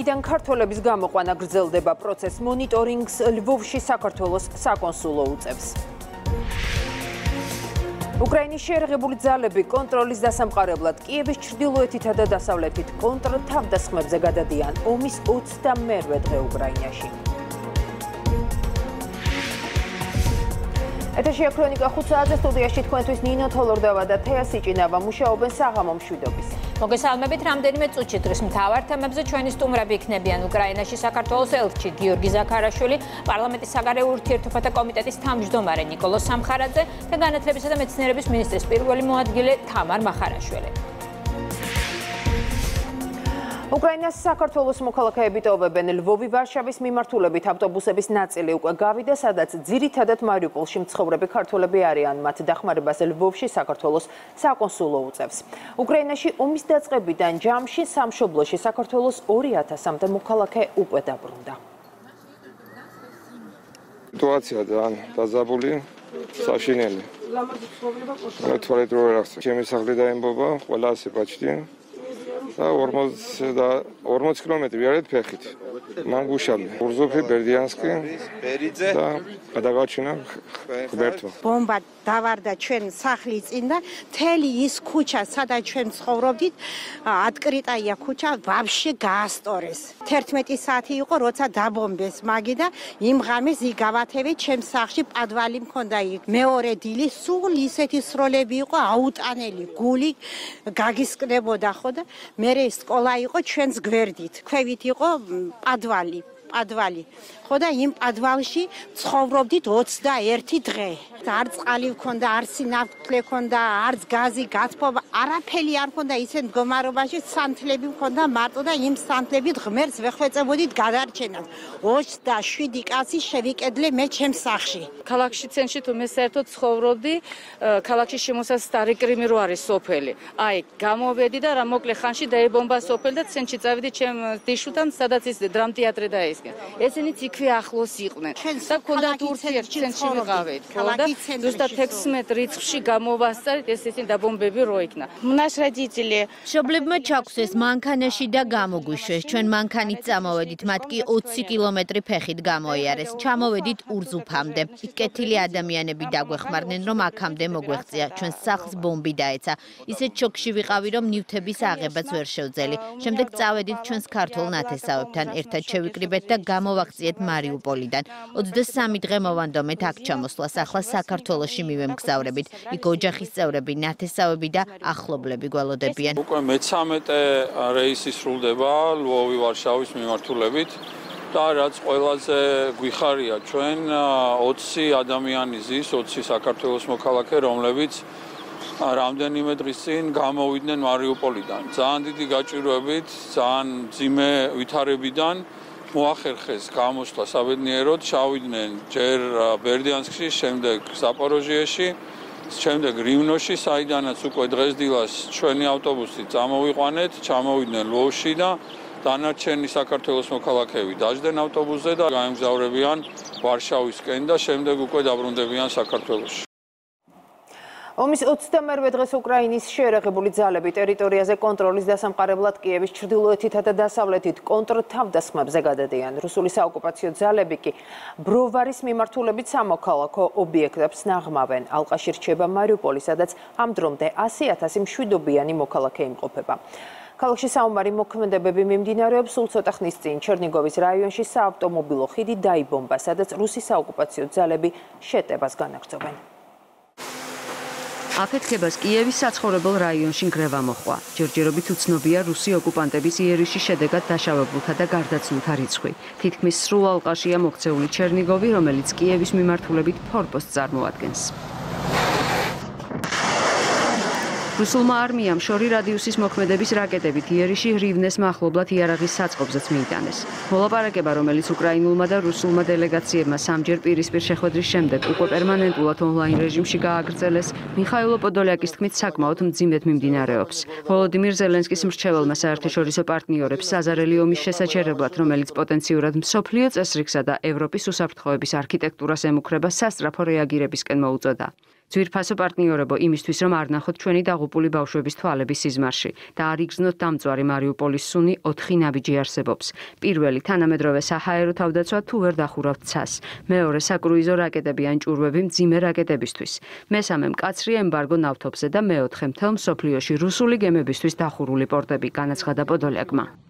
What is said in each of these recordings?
უკრაინიდან ქართველების გამოყვანა გრძელდება პროცეს მონიტორინგს ლვოვში საქართველოს საკონსულო უწევს. უკრაინის შეერაღებული ძალები კონტროლის დასამყარებლად კიევის ჩრდილოეთითა და დასავლეთით კონტრთავდასხმებზე გადადიან ომის 21 დღე უკრაინაში. ეთერში აკრონიკა 5 საათზე სტუდიაში თქვენთვის ნინო თოლორდავა და თეა სიჭინავა მუშაობენ საღამო მშვიდობის. მოგესალმებით რამდენიმე წუთში დღის მთავარ თემებზე ჩვენი სტუმრები იქნებიან უკრაინაში საქართველოს ელჩი გიორგი ზაქარაშვილი, პარლამენტის საგარეო ურთიერთობათა კომიტეტის თავმჯდომარე ნიკოლოს სამხარაძე და განათლებისა და მეცნიერების მინისტრის პირველი მოადგილე თამარ მახარაშვილი. უკრაინას საქართველოს მოქალაქეები ტოვებენ ლვოვი ვარშავის მიმართულებით ავტობუსების ნაწილი უკვე გავიდა სადაც ძირითადად მარიუპოლში მცხოვრები ქართველები არიან. მათ დახმარებას ლვოვში საქართველოს საკონსულო უწევს. უკრაინაში ომის დაწყებიდან ჯამში სამშობლოში საქართველოს 2000-მდე მოქალაქე უკვე დაბრუნდა. სიტუაცია ძალიან დაზაბული საშინელი. ლამაზი ცხოვრება ყოშა თვალეთ რო ერახს ჩემი სახლი დაემბობა ყველა ასე ბაჭდი და 40 და 40 კილომეტრი ვიარეთ ფეხით. მანგუშალი, ურზოფი, ბერდიანსკი, ბერიძე და გადაგაჩინა ღმერთო. ბომბა დავარდა ჩვენ სახლის წინ და მთელი ის ქუჩა, სადაც ჩვენ ცხოვრობდით, ატკრიტაია ქუჩა, ვაფშე გაასტორეს. 11 საათი იყო, როცა დაბომბეს მაგი და იმ ღამეს იგავათები ჩემ სახლში პადვალი მქონდა იქ. მეორე დილი სულ ისეთი სროლები იყო, აუტანელი, გული გაგისკნებოდა ხო და მე სკოლა იყო ჩვენს გვერდით. ქვევით იყო პადვალი. პადვალი. ხო და იმ პადვალში ცხოვრობდით 21 დღე. არ წყალი მქონდა, არ სინათლე მქონდა, არც გაზი, გათბობა, არაფერი არ მქონდა ისეთ მდგომარეობაში, სანთლები მქონდა მარტო და იმ სანთლებით ღმერთს ვეხვეწებოდით გადარჩენას. 27 კაცი შევიკედლე მე ჩემს სახში. ქალაქში ცენტრში თუ მე საერთოდ ცხოვრობდი, ქალაქში შემოსას სტარი კრიმი რო არის სოფელი. აი, გამოვედი და რა მოკლე ხანში დაებომბა სოფელი და ცენტრში წავედი ჩემ დიშუთან, სადაც ის დრამთეატრი დაისკენ. ესენიც იქ იქვე ახლოს იყვნენ და ქონდათ ურთიერთცენში ვიყავით ხო და ზუსტად 16 რიცხვში გამოვასწარეთ ეს ისინი დაბომბები რო იქნა. მნას რადიცილი შობლებმა ჩაქვსეს მანქანაში და გამოგვიშვეს. ჩვენ მანქანით წამოვედით მათ კი 20 კილომეტრი ფეხით გამოიარეს. ჩამოვედით ურზუფამდე. იქ კეთილი ადამიანები დაგვეხმარნენ რომ აქამდე მოგვეღწია. ჩვენ სახლს ბომბი დაეცა. ისეთ შოკში ვიყავი რომ ნივთების აღებაც ვერ შევძელი. შემდეგ წავედით ჩვენს ქართულ ნათესავებთან. ერთად შევიკრიბეთ და გამოვაღწიეთ მარიუპოლიდან. 23 დღე მოვანდომეთ აქ ჩამოსვლას ახლა საქართველოსში მივემგზავრებით იქ ოჯახის წევრები ნათესავები და ახლობლები გველოდებიან უკვე მე-13 რეისი სრულდება ლვოვი ვარშავის მიმართულებით და რაც ყველაზე გვიხარია ჩვენ 20 ადამიანი ზის 20 საქართველოს მოქალაქე რომლებიც რამდენიმე დღის წინ გამოვიდნენ მარიუპოლიდან. ძალიან დიდი გაჭირვებით ძალიან ძიმე ვითარებიდან მოახერხეს გამოსვლა საბედნიეროდ. ჩავიდნენ ჯერ ბერდიანსკში, შემდეგ ზაპოროჟიეში, შემდეგ რივნოში, საიდანაც უკვე დღესდილას ჩვენი ავტობუსი წამოვიყვანეთ, ჩამოვიდნენ ლოვში და დანარჩენი საქართველოს მოქალაქეები დაждდნენ ავტობუსზე და გაემგზავრებიან ვარშავისკენ და შემდეგ უკვე დაბრუნდებიან საქართველოში. ომის 21 დღეს უკრაინის შეერაღებული ძალები ტერიტორიაზე კონტროლის დასამყარებლად კიევის ჩრდილოეთითა და დასავლეთით კონტრთავდასხმებზე გადადიან. რუსული საოკუპაციო ძალები კი ბროვარის მიმართულებით სამოქალაქო ობიექტებს ნაღმავენ. ალყაში რჩება მარიუპოლი, სადაც ამ დრომდე 100.000 მშვიდობიანი მოქალაქე იმყოფება. ქალაქში საომარი მოქმედებები მიმდინარეობს სულ ცოტა ხნის წინ ჩერნიგოვის რაიონში საავტომობილო ხიდი დაიბომბა, სადაც რუსი საოკუპაციო ძალები შეტევას განაგრძობენ. აფეთქებას კიევის საცხოვრებელ რაიონში ნგრევა მოხვა. ჯერჯერობით უცნობია რუსი ოკუპანტების იერიშის შედეგად დაშავებულთა და გარდაცვლილთა რიცხვი. თითქმის სრულ ალყაშია მოქცეული ჩერნიგოვი, რომელიც კიევის მიმართულებით ფორპოსტს წარმოადგენს. რუსულმა არმიამ შორი რადიუსის მოქმედების რაკეტებით იერიში რივნეს მახლობლად იარაღის საწყობზეც მიიტანეს. მოლაპარაკება, რომელიც უკრაინულმა და რუსულმა დელეგაციებმა სამჯერ პირისპირ შეხვედრის შემდეგ უკვე პერმანენტულად ონლაინ რეჟიმში გააგრძელეს, მიხაილო პოდოლაკის თქმით საკმაოდ მძიმედ მიმდინარეობს. ვოლოდიმირ ზელენსკის მრჩეველმა საერთაშორისო პარტნიორებს საზარელი ომის შესაჩერებლად, რომელიც პოტენციურად მსოფლიო წესრიგსა და ევროპის უსაფრთხოების არქიტექტურას ემუქრება, სასწრაფო რეაგირებისკენ მოუწოდა. ძვირფასო პარტნიორებო იმისთვის რომ არ ნახოთ ჩვენი დაღუპული ბავშვების თვალების სიზმარში და არ იგრძნოთ დამწვარი მარიუპოლის სუნი 4 ნაბიჯი არსებობს. პირველი თანამედროვე საჰაერო თავდაცვა თუ ვერ დახურავთ ცას. მეორე საკრუიზო რაკეტები ან ჭურვები მძიმე რაკეტებისთვის. მესამე მკაცრი ემბარგო ნავთობზე და მეოთხე მთელ მსოფლიოში რუსული გემებისთვის დახურული პორტები განაცხადა პოდოლიაკმა.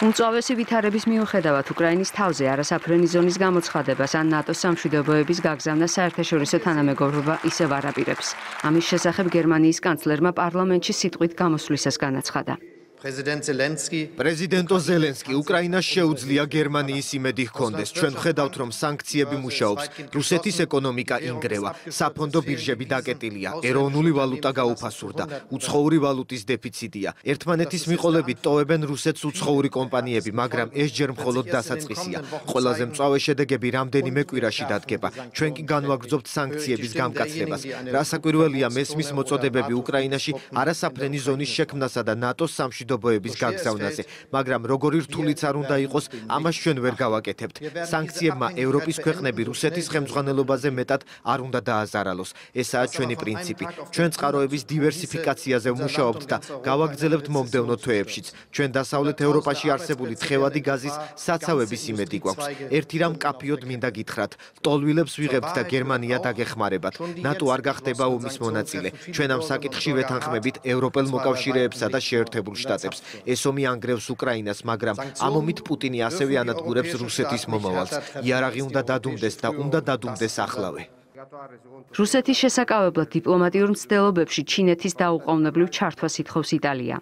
უმწავესი ვითარების მიუხედავად უკრაინის თავზე არასაფრენი ზონის გამოცხადებას ან ნატოს სამშვიდობოების გაგზავნა საერთაშორისო თანამეგობრობა ისევ არაპირებს. ამის შესახებ გერმანიის კანცლერმა პარლამენტში სიტყვით გამოსვლისას განაცხადა. პრეზიდენტო ზელენსკი უკრაინას შეუძლია გერმანიის იმედი ჰქონდეს. ჩვენ ხედავთ რომ სანქციები მუშაობს. რუსეთის ეკონომიკა ინგრევა. საფონდო ბირჟები დაკეტილია. ეროვნული ვალუტა გაუფასურდა. უცხოური ვალუტის დეფიციტია. ერთმანეთის მიყოლებით ტოვებენ რუსეთს უცხოური კომპანიები მაგრამ ეს ჯერ მხოლოდ დასაწყისია. ყველაზე მწვავე შედეგები რამდენიმე კვირაში დადგება. ჩვენ კი განვაგრძობთ სანქციების გამკაცებას რასაკვირველია მესმის მოწოდებები უკრაინაში არასაფრენი ზონის შექმნასა და ნატოს სამშვიდობო მშვიდობოების გაგზავნაზე, მაგრამ როგორი რთულიც არ უნდა იყოს, ამას ჩვენ ვერ გავაკეთებთ. სანქციებმა ევროპის ქვეყნები რუსეთის ხელმძღვანელობაზე მეტად არ უნდა დააზარალოს. ესაა ჩვენი პრინციპი. ჩვენ წყაროების დივერსიფიკაციაზე ვმუშაობთ და გავაგრძელებთ მომდევნო თვეებშიც. ჩვენ დასავლეთ ევროპაში არსებული თხევადი გაზის საცავების იმედი გვაქვს. ერთი რამ კაფიოდ მინდა გითხრათ, ტოლვილებს ვიღებთ და გერმანია დაგეხმარებათ. ნატო არ გახდება ომის მონაწილე. ჩვენ ამ საკითხში ვეთანხმებით ევროპელ მოკავშირეებსა და შეერთებულ შტატებს. გადაწყვეტს. ეს ომი ანგრევს უკრაინას, მაგრამ ამ ომით პუტინი ასევე ანადგურებს რუსეთის მომავალს. იარაღი უნდა დადუმდეს და უნდა დადუმდეს ახლავე. რუსეთის შესაკავებლად დიპლომატიურ მცდელობებში ჩინეთის დაუყოვნებლივ ჩართვას ითხოვს იტალია.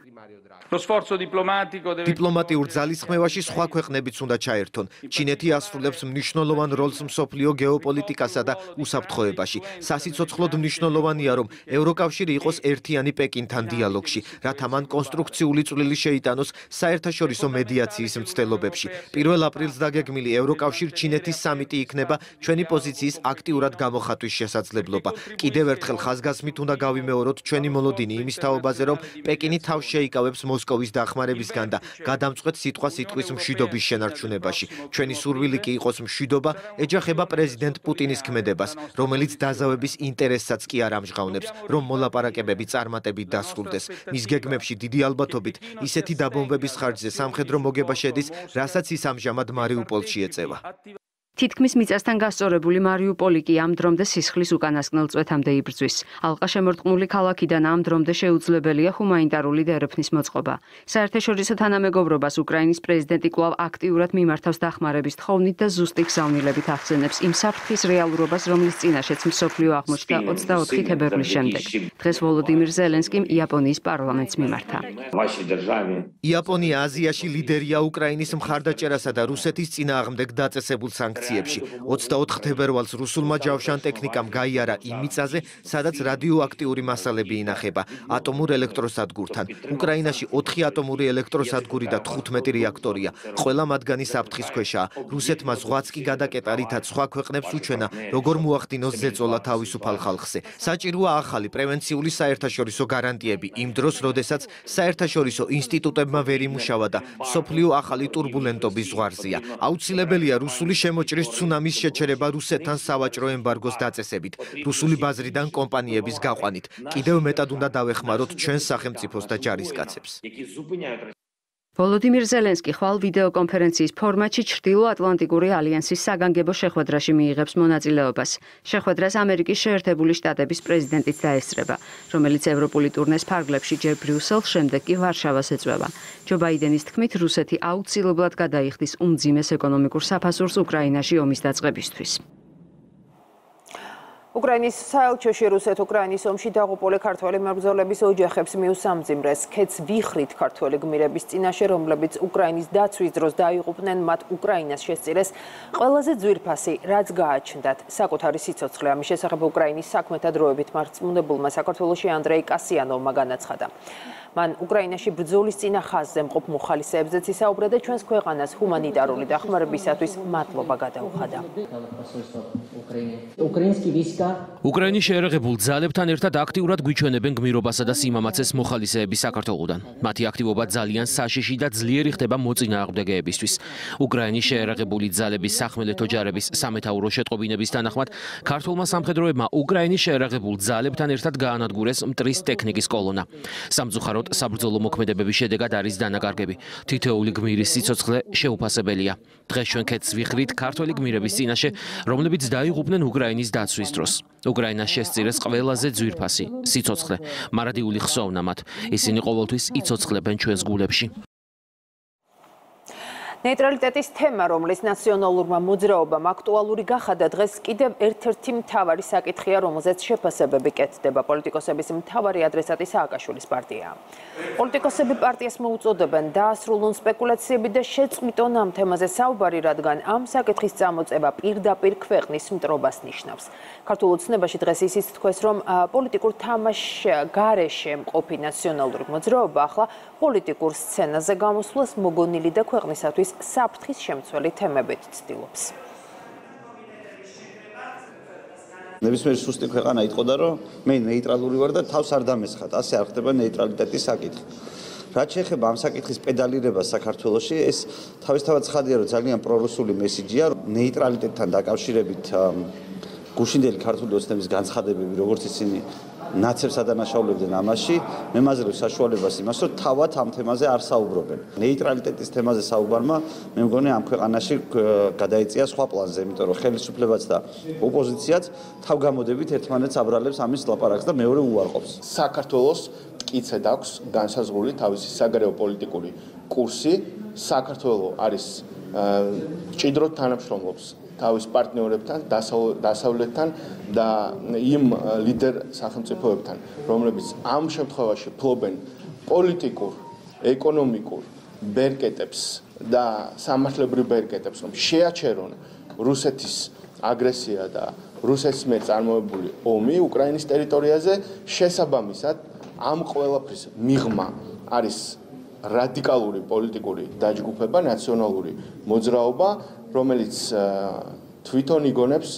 დიპლომატიურ ძალისხმევაში სხვა ქვეყნებიც უნდა ჩაერთონ. ჩინეთი ასრულებს მნიშვნელოვან როლს მსოფლიო გეოპოლიტიკასა და უსაფრთხოებაში. სასიცოცხლოდ მნიშვნელოვანია, რომ ევროკავშირი იყოს ერთიანი პეკინთან დიალოგში, რათა მან კონსტრუქციული წვლილი შეიტანოს საერთაშორისო მედიაციის მცდელობებში. 1 აპრილს დაგეგმილი ევროკავშირ ჩინეთის სამიტი იქნება ჩვენი პოზიციის აქტიურად გამოხატვის შესაძლებლობა. კიდევ ერთხელ ხაზგასმით უნდა გავიმეოროთ ჩვენი მოლოდინი იმის თაობაზე, რომ პეკინი თავს შეიკავებს მოსკოვის დახმარებისგან და გადამწყვეტ სიტყვა სიტყვის მშვიდობის შენარჩუნებაში. ჩვენი სურვილი კი იყოს მშვიდობა, ეჯახება პრეზიდენტ პუტინის ქმედებას, რომელიც დაზავების ინტერესსაც კი არ ამჟღავნებს, რომ მოლაპარაკებები წარმატებით დასრულდეს. მის გეგმებში დიდი ალბათობით ისეთი დაბომბების ხარჯზე სამხედრო მოგება შედის, რასაც ის ამჟამად მარიუპოლში ეწევა. თითქმის მიწასთან გასწორებული მარიუპოლი კი ამ დრომდე სისხლის უკანასკნელ წვეთამდე იბრძვის. ალყა შემორტყმული ქალაქიდან ამ დრომდე შეუძლებელია ჰუმანიტარული დერეფნის მოწყობა. საერთაშორისო თანამეგობრობას უკრაინის პრეზიდენტი კვლავ აქტიურად მიმართავს დახმარების თხოვნით და ზუსტი გზავნილებით ახსენებს იმ საფრთხის რეალურობას, რომლის წინაშეც მსოფლიო აღმოჩნდა 24 თებერვლის შემდეგ. დღეს ვოლოდიმირ ზელენსკიმ იაპონიის პარლამენტს მიმართა. იაპონია აზიაში ლიდერია უკრაინის მხარდაჭერასა და რუსეთის წინააღმდეგ დაწესებულ სანქციებში. აკციებში 24 თებერვალს რუსულმა ჯავშან ტექნიკამ გაიარა იმ მიწაზე, სადაც რადიოაქტიური მასალები ინახება ატომურ ელექტროსადგურთან. უკრაინაში 4 ატომური ელექტროსადგური და 15 რეაქტორია. ყველა მათგანი საფრთხის ქვეშაა. რუსეთმა ზღვაც კი გადაკეტა, რითაც სხვა ქვეყნებს უჩვენა, როგორ მოახდინოს ზეწოლა თავისუფალ ხალხზე. საჭიროა ახალი პრევენციული საერთაშორისო გარანტიები იმ დროს, როდესაც საერთაშორისო ინსტიტუტებმა ვერ იმუშავა და მსოფლიო ახალი ტურბულენტობის ზღვარზეა. აუცილებელია რუსული შემოჭრილი ჭრის ცუნამის შეჩერება რუსეთთან სავაჭრო ემბარგოს დაწესებით, რუსული ბაზრიდან კომპანიების გაყვანით. კიდევ მეტად უნდა დავეხმაროთ ჩვენს სახელმწიფოს და ჯარისკაცებს. ვოლოდიმირ ზელენსკი ხვალ ვიდეო კონფერენციის ფორმატში ჩრდილო-ატლანტიკური ალიანსის საგანგებო შეხვედრაში მიიღებს მონაწილეობას. შეხვედრას ამერიკის შეერთებული შტატების პრეზიდენტიც დაესწრება, რომელიც ევროპული ტურნეს ფარგლებში ჯერ ბრიუსელს, შემდეგ კი ვარშავას ეწევა. ჯო ბაიდენის თქმით, რუსეთი აუცილებლად გადაიხდის უმძიმეს ეკონომიკურ საფასურს უკრაინაში ომის დაწყებისთვის. უკრაინის საელჩოში რუსეთ-უკრაინის ომში დაღუპული ქართველი მებრძოლების ოჯახებს მიუსამძიმრეს. ქეთს ვიხრით ქართველი გმირების წინაშე რომლებიც უკრაინის დაცვის დროს დაიღუპნენ მათ უკრაინას შესწირეს ყველაზე ძვირფასი რაც გააჩნდათ. საკუთარი სიცოცხლე ამის შესახებ უკრაინის საქმეთა დროებით მარწმუნებულმა საქართველოსი ანდრეი კასიანოვმა განაცხადა მან უკრაინაში ბრძოლის წინა ხაზზე მყოფ მოხალისეებზეც ისაუბრა და ჩვენს ქვეყანას ჰუმანიტარული დახმარებისათვის მადლობა გადაუხადა. უკრაინის შეერაღებულ ძალებთან ერთად აქტიურად გვიჩვენებენ გმირობასა და სიმამაცეს მოხალისეები საქართველოსთან. მათი აქტივობა ძალიან საშიში და ძლიერი ხდება მოწინააღმდეგეებისთვის. უკრაინის შეერაღებული ძალების სახმელეთო ჯარების სამეთაურო შეტყობინების თანახმად ქართულმა სამხედროებმა უკრაინის შეერაღებულ ძალებთან ერთად გაანადგურეს მტრის ტექნიკის კოლონა. სამწუხაროდ საბრძოლო მოქმედებების შედეგად არის დანაკარგები. თითოეული გმირის სიცოცხლე შეუფასებელია. დღეს ჩვენ კეთს ვიხრით ქართული გმირების წინაშე, რომლებიც დაიღუპნენ უკრაინის დაცვის დროს. უკრაინას შესწირეს ყველაზე ძვირფასი სიცოცხლე. მარადიული ხსოვნა მათ. ისინი ყოველთვის იცოცხლებენ ჩვენს გულებში. ნეიტრალიტეტის თემა, რომლის ნაციონალურმა მოძრაობამ აქტუალური გახადა დღეს კიდევ ერთ-ერთი მთავარი საკითხია, რომელზეც შეფასებები კეთდება პოლიტიკოსების მთავარი ადრესატი სააკაშვილის პარტია. პოლიტიკოსები პარტიას მოუწოდებენ დაასრულონ სპეკულაციები და შეწყვიტონ ამ თემაზე საუბარი, რადგან ამ საკითხის წამოწება პირდაპირ ქვეყნის მტრობას ნიშნავს. ქართულ ოცნებაში დღეს ისიც თქვეს, რომ პოლიტიკურ თამაშ გარეშე მყოფი ნაციონალური მოძრაობა ახლა პოლიტიკურ სცენაზე გამოსვლას მოგონილი და ქვეყნისათვის საფრთხის შემცველი თემებით ცდილობს. ნებისმიერი სუსტი ქვეყანა იტყოდა, რომ მე ნეიტრალური ვარ და თავს არ დამესხათ. ასე არ ხდება ნეიტრალიტეტის საკითხი. რაც შეეხება ამ საკითხის პედალირებას საქართველოში, ეს თავისთავად ცხადია, რომ ძალიან პრორუსული მესიჯია ნეიტრალიტეტთან დაკავშირებით გუშინდელი ქართული ოცნების განცხადებები, როგორც ისინი ნაცებს ადანაშაულებდნენ ამაში, მემაზრებს საშუალებას იმას, რომ თავად ამ თემაზე არ საუბრობენ. ნეიტრალიტეტის თემაზე საუბარმა, მე მგონი ამ ქვეყანაში გადაიწია სხვა პლანზე, იმიტომ რომ ხელისუფლებაც და ოპოზიციაც თავგამოდებით ერთმანეთს აბრალებს ამის ლაპარაკს და მეორე უარყოფს. საქართველოს კიცე დაქვს განსაზღვრული თავისი საგარეო პოლიტიკური კურსი. საქართველოს არის ჭიდროდ თანამშრომლობს თავის პარტნიორებთან, დასავლეთთან და იმ ლიდერ სახელმწიფოებთან, რომლებიც ამ შემთხვევაში ფლობენ პოლიტიკურ, ეკონომიკურ ბერკეტებს და სამართლებრივ ბერკეტებს, რომ შეაჩერონ რუსეთის აგრესია და რუსეთის მიერ წარმოებული ომი უკრაინის ტერიტორიაზე, შესაბამისად ამ ყველაფრის მიღმა არის რადიკალური პოლიტიკური დაჯგუფება, ნაციონალური მოძრაობა, რომელიც თვითონ იგონებს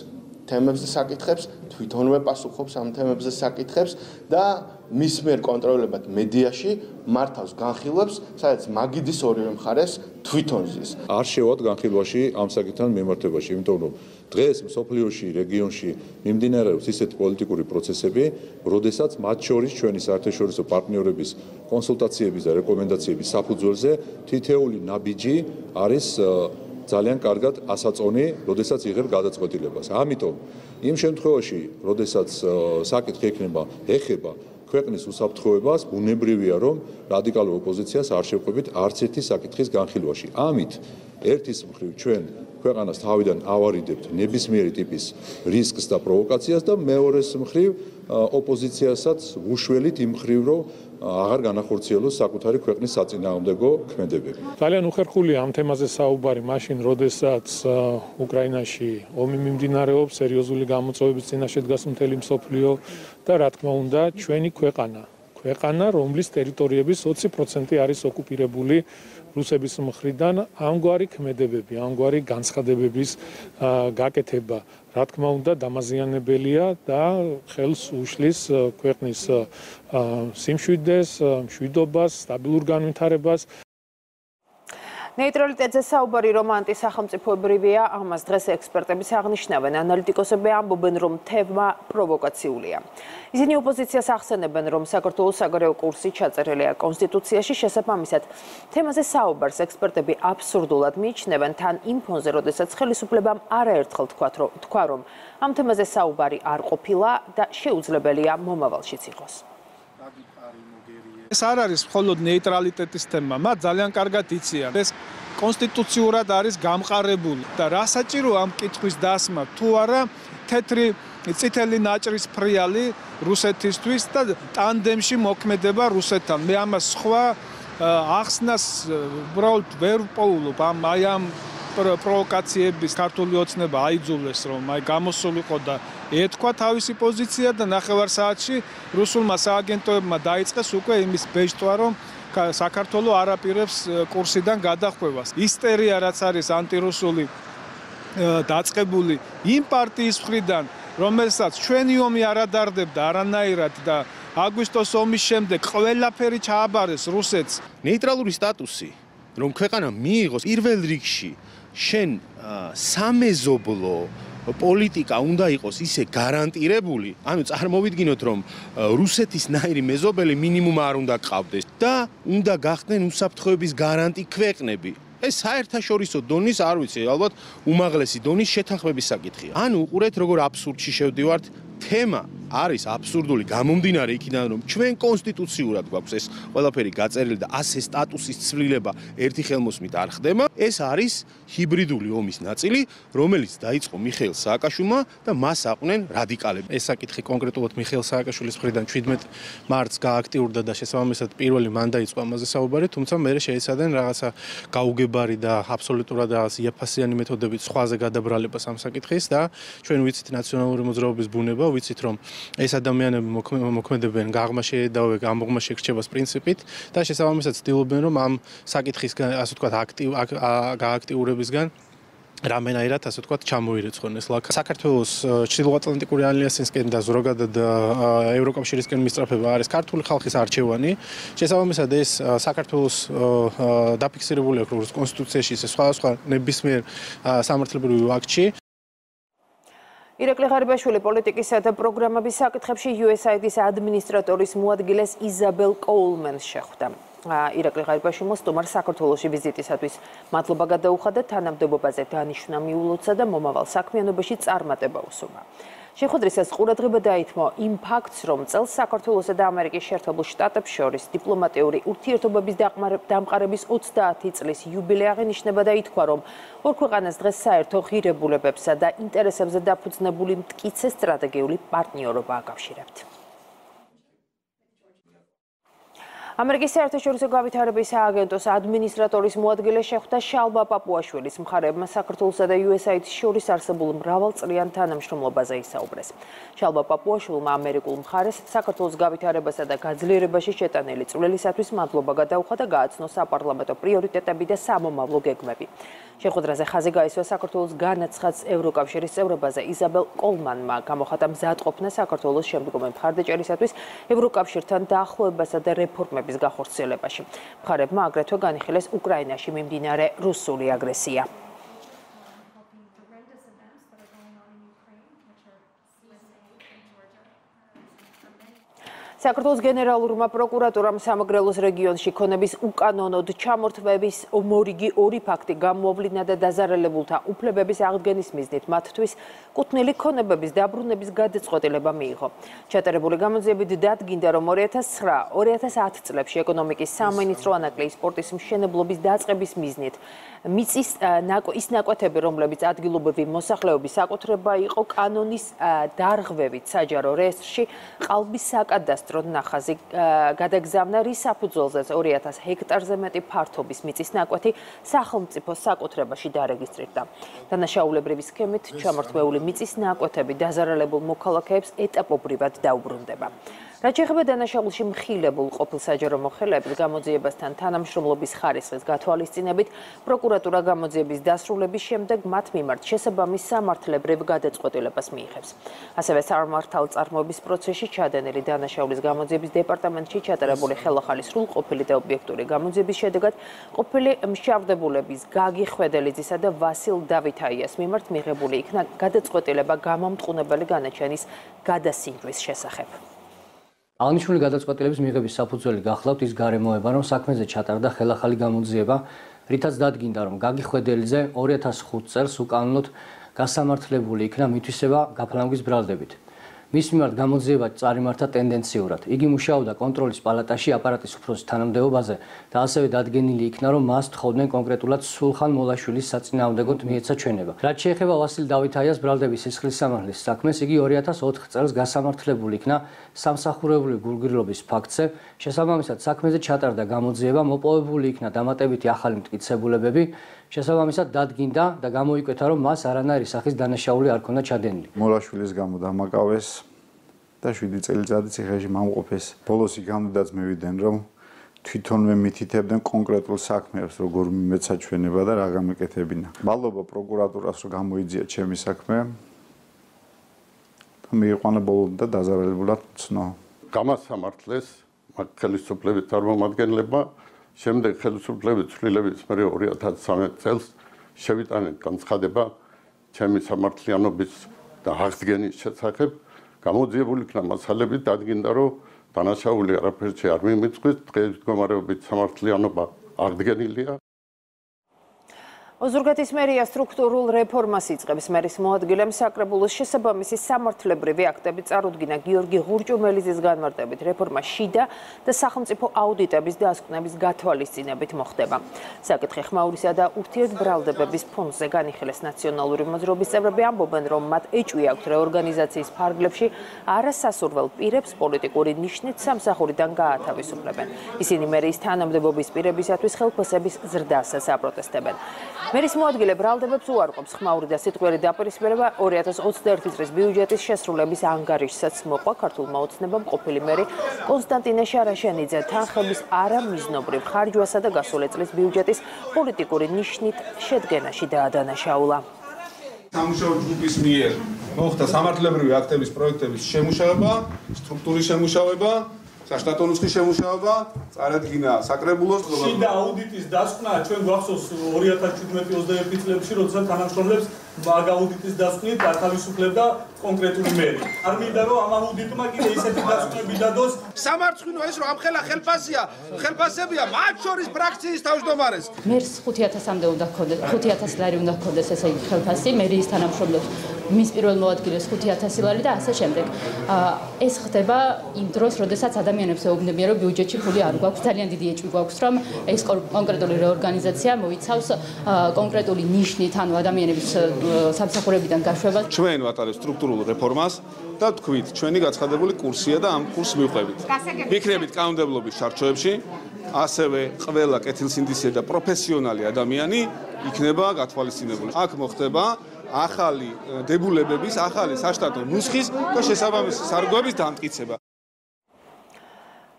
თემებს და საკითხებს, თვითონვე პასუხობს ამ თემებს და საკითხებს და მის მიერ კონტროლებად მედიაში მართავს განხილვებს, სადაც მაგიდის ორივე მხარეს თვითონ ზის. არ შევად განხილვაში ამ საკითხთან მიმართებაში, იმიტომ რომ დღეს მსოფლიოში, რეგიონში მიმდინარეობს ისეთი პოლიტიკური პროცესები, როდესაც მათ შორის ჩვენი საერთაშორისო პარტნიორების კონსულტაციების და რეკომენდაციების საფუძველზე თითეული ნაბიჯი არის ძალიან კარგად ასაწონი, როდესაც იღებ გადაწყვეტილებას. ამიტომ იმ შემთხვევაში, როდესაც საკითხი ექნება ეხება ქვეყნის უსაფრთხოებას, ბუნებრივია, რომ რადიკალურ ოპოზიციას არ შევყვებით არც ერთი საკითხის განხილვაში. ამით ერთის მხრივ ჩვენ ქვეყანას თავიდან ავარიდებთ ნებისმიერი ტიპის რისკს და პროვოკაციას და მეორეს მხრივ ოპოზიციასაც უშველით იმ მხრივ, რომ აღარ განახორციელოს საკუთარი ქვეყნის საწინააღმდეგო ქმედებები. ძალიან უხერხულია ამ თემაზე საუბარი, მაშინ, როდესაც უკრაინაში ომი მიმდინარეობს, სერიოზული გამოწვევების წინაშე დგას მთელი მსოფლიო და რა თქმა უნდა, ჩვენი ქვეყანა, ქვეყანა, რომლის ტერიტორიების 20% არის ოკუპირებული რუსების მხრიდან ამგვარი ქმედებები, ამგვარი განცხადებების გაკეთება, რა თქმა უნდა, დამაზიანებელია და ხელს უშლის ქვეყნის სიმშვიდეს, მშვიდობას, სტაბილურ განვითარებას. ნეიტრალიტეტზე საუბარი რომანტი სახელმწიფოებრივია, ამას დღეს ექსპერტები აღნიშნავენ. ანალიტიკოსები ამბობენ, რომ თემა პროვოკაციულია. ისინი ოპოზიციას ახსენებენ, რომ საქართველოს საგარეო კურსი ჩაწერილია კონსტიტუციაში შესაბამისად. თემაზე საუბარს ექსპერტები აბსურდულად მიიჩნევენ თან იმ ფონზე, როდესაც ხელისუფლებამ არაერთხელ თქვა, რომ ამ თემაზე საუბარი არ ყოფილა და შეუძლებელია მომავალშიც იყოს. ეს არ არის მხოლოდ ნეიტრალიტეტის თემა, მათ ძალიან კარგად იციან. ეს კონსტიტუციურად არის გამყარებული და რა საჭირო ამ კითხვის დასმა თუ არა თეთრი წითელი ნაჭრის ფრიალი რუსეთისთვის და ტანდემში მოქმედება რუსეთთან. მე ამას სხვა ახსნას უბრალოდ ვერ პოულობ ამ აი ამ პროვოკაციების ქართული ოცნება აიძულეს რომ აი გამოსულიყო და ეთქვა თავისი პოზიცია და ნახევარ საათში რუსულმა სააგენტოებმა დაიწყეს უკვე იმის ბეჭდვა, რომ საქართველოს არაპირებს კურსიდან გადახვევას. ისტერია რაც არის ანტირუსული დაწყებული იმ პარტიის მხრიდან, რომელსაც ჩვენი ომი არ ადარდებდა არანაირად და აგვისტოს ომის შემდეგ ყველაფერი ჩააბარეს რუსეთს. ნეიტრალური სტატუსი, რომ ქვეყანა მიიღოს პირველ რიგში შენ სამეზობლო პოლიტიკა უნდა იყოს ისე გარანტირებული, ანუ წარმოვიდგინოთ, რომ რუსეთის ნაირი მეზობელი მინიმუმ არ უნდა ყავდეს და უნდა გახდნენ უსაფრთხოების გარანტი ქვეყნები. ეს საერთაშორისო დონის, არ ვიცი, ალბათ უმაღლესი დონის შეთანხმების საკითხია. ანუ უყურეთ როგორ აბსურდში შევდივართ თემა არის აბსურდული გამომდინარე იქიდან რომ ჩვენ კონსტიტუციურად გვაქვს ეს ყველაფერი გაწერილი და ასე სტატუსის ცვლილება ერთი ხელმოსმით არ ხდება. ეს არის ჰიბრიდული ომის ნაწილი რომელიც დაიწყო მიხეილ სააკაშვილმა და მას აყვნენ რადიკალები. ეს საკითხი კონკრეტულად მიხეილ სააკაშვილის მხრიდან 17 მარტს გააქტიურდა და შესაბამისად პირველი მან დაიწყო ამაზე საუბარი თუმცა მე შეეცადენ რაღაცა გაუგებარი და აბსოლუტურად რაღაც იაფასიანი მეთოდებით სხვაზე გადაბრალებას ამ საკითხის და ჩვენ ვიცით ნაციონალური მოძრაობის ბუნება ვიცით რომ ეს ადამიანები მოქმედებენ გაღმაში და გამოგმაში რჩებას პრინციპით და შესაბამისად ცდილობენ რომ ამ საკითხის ასე ვთქვათ აქტივ გააქტიურებისგან რამენაირად ასე ვთქვათ ჩამოირეცხონ ეს ლაკა საქართველოს ჩრდილოატლანტიკური ალიანსისკენ და ზოგადად ევროკავშირისკენ მისწრაფება არის ქართული ხალხის არჩევანი. შესაბამისად ეს საქართველოს დაფიქსირებული აქვს კონსტიტუციაში ეს სხვა სხვა ნებისმიერ სამართლებრივ აქტში ირაკლი ღარიბაშვილი პოლიტიკისა და პროგრამების საკითხებში USAID-ის ადმინისტრატორის მოადგილეს იზაბელ კოულმენს შეხვდა. ირაკლი ღარიბაშვილმა სტუმარ საქართველოსი ვიზიტისათვის მადლობა გადაუხადა თანამდებობაზე დანიშნა მიულოცა და მომავალ საქმიანობაში წარმატება უსურვა. შეხვედრისას ყურადღება დაითმო იმ ფაქტს, რომ წელს საქართველოსა და ამერიკის შეერთებულ შტატებს შორის დიპლომატიური ურთიერთობების დამყარების 30 წლის იუბილე აღინიშნება და ითქვა, რომ ორ ქვეყანას დღეს საერთო ღირებულებებსა და ინტერესებზე დაფუძნებული მტკიცე სტრატეგიული პარტნიორობა აკავშირებთ. ამერიკის საერთაშორისო გავითარების სააგენტოს ადმინისტრატორის მოადგილე შეხვდა შალბა პაპუაშვილის მხარეებმა საქართველოსა და USAID-ის შორის არსებულ მრავალწლიან თანამშრომლობაზე ისაუბრეს. შალბა პაპუაშვილმა ამერიკულ მხარეს საქართველოს გავითარებასა და გაძლიერებაში შეტანილი წვლილისათვის მადლობა გადაუხა და გააცნო საპარლამენტო პრიორიტეტები და სამომავლო გეგმები. შეხვედრაზე ხაზი გაისვა საქართველოს განაცხადს ევროკავშირის წევრობაზე იზაბელ კოლმანმა გამოხატა მზადყოფნა საქართველოს შემდგომი მხარდაჭერისათვის ევროკავშირთან დაახლოებასა და რეფორმების გახორციელებაში. მხარებმა აგრეთვე განიხილეს უკრაინაში მიმდინარე რუსული აგრესია. საქართველოს გენერალურმა პროკურატურამ სამაგრელოს რეგიონში ქონების უკანონოდ ჩამორთვების მორიგი ორი ფაქტი გამოავლინა და დაზარალებულთა უფლებების აღდგენის მიზნით მათთვის კუთვნილი ქონებების დაბრუნების გადაწყვეტილება მიიღო. ჩატარებული გამოძიებით დადგინდა, რომ 2009-2010 წლებში ეკონომიკის სამინისტრო ანაკლიის სპორტის მშენებლობის დაწყების მიზნით მიწის ნაკო ის ნაკვეთები, რომლებიც ადგილობრივი მოსახლეობის საკუთრება იყო კანონის დარღვევით საჯარო რეესტრში ყალბის საკადასტრო ნახაზი გადაგზავნა რის საფუძველზეც 2000 ჰექტარზე მეტი ფართობის მიწის ნაკვეთი სახელმწიფო საკუთრებაში დარეგისტრირდა. დანაშაულებრივი სქემით ჩამორთმეული მიწის ნაკვეთები დაზარალებულ მოქალაქეებს ეტაპობრივად დაუბრუნდება. რაც შეეხება დანაშაულში მხილებულ ყოფილ საჯარო მოხელეებს გამოძიებასთან თანამშრომლობის ხარისხის გათვალისწინებით პროკურატურა გამოძიების დასრულების შემდეგ მათ მიმართ შესაბამის სამართლებრივ გადაწყვეტილებას მიიღებს. ასევე სამართალ წარმოების პროცესში ჩადენილი დანაშაულის გამოძიების დეპარტამენტში ჩატარებული ხელახალი სრულყოფილი და ობიექტური გამოძიების შედეგად ყოფილი მშავდებულების გაგი ხვედელიძისა და ვასილ დავითაიას მიმართ მიღებული იქნა გადაწყვეტილება გამომტყუნებელი განაჩენის გადასინჯვის შესახებ. აღნიშნული გადაწყვეტილების მიღების საფუძველი გახლავთ ის გარემოება, რომ საქმეზე ჩატარდა ხელახალი გამოძიება, რითაც დადგინდა, რომ გაგი ხვედელიძე 2005 წელს უკანონოდ გასამართლებული იქნა მითვისება გაფლანგვის ბრალდებით. მის მიმართ გამოძიება წარიმართა ტენდენციურად. იგი მუშაობდა კონტროლის პალატაში აპარატის უფროსის თანამდებობაზე და ასევე დადგენილი იქნა, რომ მას თხოვდნენ კონკრეტულად სულხან მოლაშვილის საწინააღმდეგოდ მიეცა ჩვენება. რაც შეეხება ვასილ დავითაიას ბრალდების სისხლის სამართლის საქმეს, იგი 2004 წელს გასამართლებული იქნა სამსახურებული გულგრილობის ფაქტზე. შესაბამისად, საქმეზე ჩატარდა გამოძიება, მოპოვებული იქნა დამატებითი ახალი მტკიცებულებები. შესაბამისად, დადგინდა და გამოიკვეთა, რომ მას არანაირი სახის დანაშაული არ ქონდა ჩადენილი. მოლაშვილის გამო დამაკავეს და 7 წელიწადი ციხეში მომყოფეს. ბოლოსი გამოდაც მივიდნენ, რომ თვითონვე მითითებდნენ კონკრეტულ საქმეებს, როგორ მიმეცა ჩვენება და რა გამეკეთებინა. მადლობა პროკურატურას, რომ გამოიძია ჩემი საქმე. მიიყვანა ბოლომდე და დაზარალებულად ცნო. გამასამართლეს ხელისუფლების წარმომადგენლებმა შემდეგ ხელისუფლების ცვლილების მერე 2013 წელს შევიტანეთ განცხადება ჩემი სამართლიანობის და აღდგენის შესახებ. გამოძიებული იქნა მასალები დადგინდა რომ დანაშაული არაფერში არ მიმიწვის დღეს მდგომარეობით სამართლიანობა აღდგენილია ოზურგეთის მერია სტრუქტურულ რეფორმას იწყებს. მერის მოადგილემ საკრებულოს შესაბამისი სამართლებრივი აქტები წარუდგინა გიორგი ღურჭუმელიძის განმარტებით. რეფორმა შიდა და სახელმწიფო აუდიტების დასკვნების გათვალისწინებით მოხდება. საკითხი ხმაურისა და ურთიერთბრალდებების ფონდზე განიხილეს ნაციონალური მოძრაობის წევრები. ამბობენ რომ მათ ეჭვი აქვთ რეორგანიზაციის ფარგლებში არასასურველ პირებს პოლიტიკური ნიშნით სამსახურიდან გაათავისუფლებენ. ისინი მერიის თანამდებობის პირებისათვის ხელფასების ზრდასაც აპროტესტებენ მერის მოადგილე ბრალდებებს უარყოფს ხმაური და სიტყვიერი დაპირისპირება 2021 წლის ბიუჯეტის შესრულების ანგარიშსაც. მოყვა ქართულმა ოცნებამ ყოფილი მერი კონსტანტინე შარაშენიძე. თანხების არამიზნობრივ ხარჯვასა და გასული წლის ბიუჯეტის პოლიტიკური ნიშნით შედგენაში დაადანაშაულა. სამუშაო ჯგუფის მიერ მოხდა სამართლებრივი აქტების პროექტების შემუშავება, სტრუქტურის შემუშავება საშტატო ნუსხის შემუშავება წარადგინა საკრებულოს შიდა აუდიტის დასკვნა ჩვენ გვახსოვს 2017-21 წლებში როდესაც თანამშრომლებს მაგ აუდიტის დასკვნით გათავისუფლებდა კონკრეტული მერი. არ მინდა რომ ამ აუდიტმა კიდე ისეთი დასკვნები დადოს. სამარცხინო ეს რომ ამ ხელა ხელფასია, ხელფასებია მათ შორის ფრაქციის თავმჯდომარეს. მერს 5000-მდე უნდა გქონდეს, 5000 ლარი უნდა გქონდეს ესე იგი ხელფასი, მერის თანამშრომლებს მის პირველ მოადგილეს 5000 ლარი და ასე შემდეგ. ეს ხდება იმ დროს, როდესაც ადამიანებს ეუბნებიან, რომ ბიუჯეტში ფული არ გვაქვს, ძალიან დიდი ეჭვი გვაქვს, რომ ეს კონკრეტული რეორგანიზაცია მოიცავს კონკრეტული ნიშნით, ანუ ადამიანების სამსახურებიდან გაშვება. ჩვენ ვატარებთ სტრუქტურულ რეფორმას და თქვით, ჩვენი გაცხადებული კურსია და ამ კურს მივყვებით. ვიქნებით კანონმდებლობის შარჩოებში, ასევე ყველა კეთილსინდისე და პროფესიონალი ადამიანი იქნება გათვალისწინებული. აქ მოხდება ახალი დებულებების, ახალი საშტატო ნუსხის და შესაბამისი სარგოების დამტკიცება.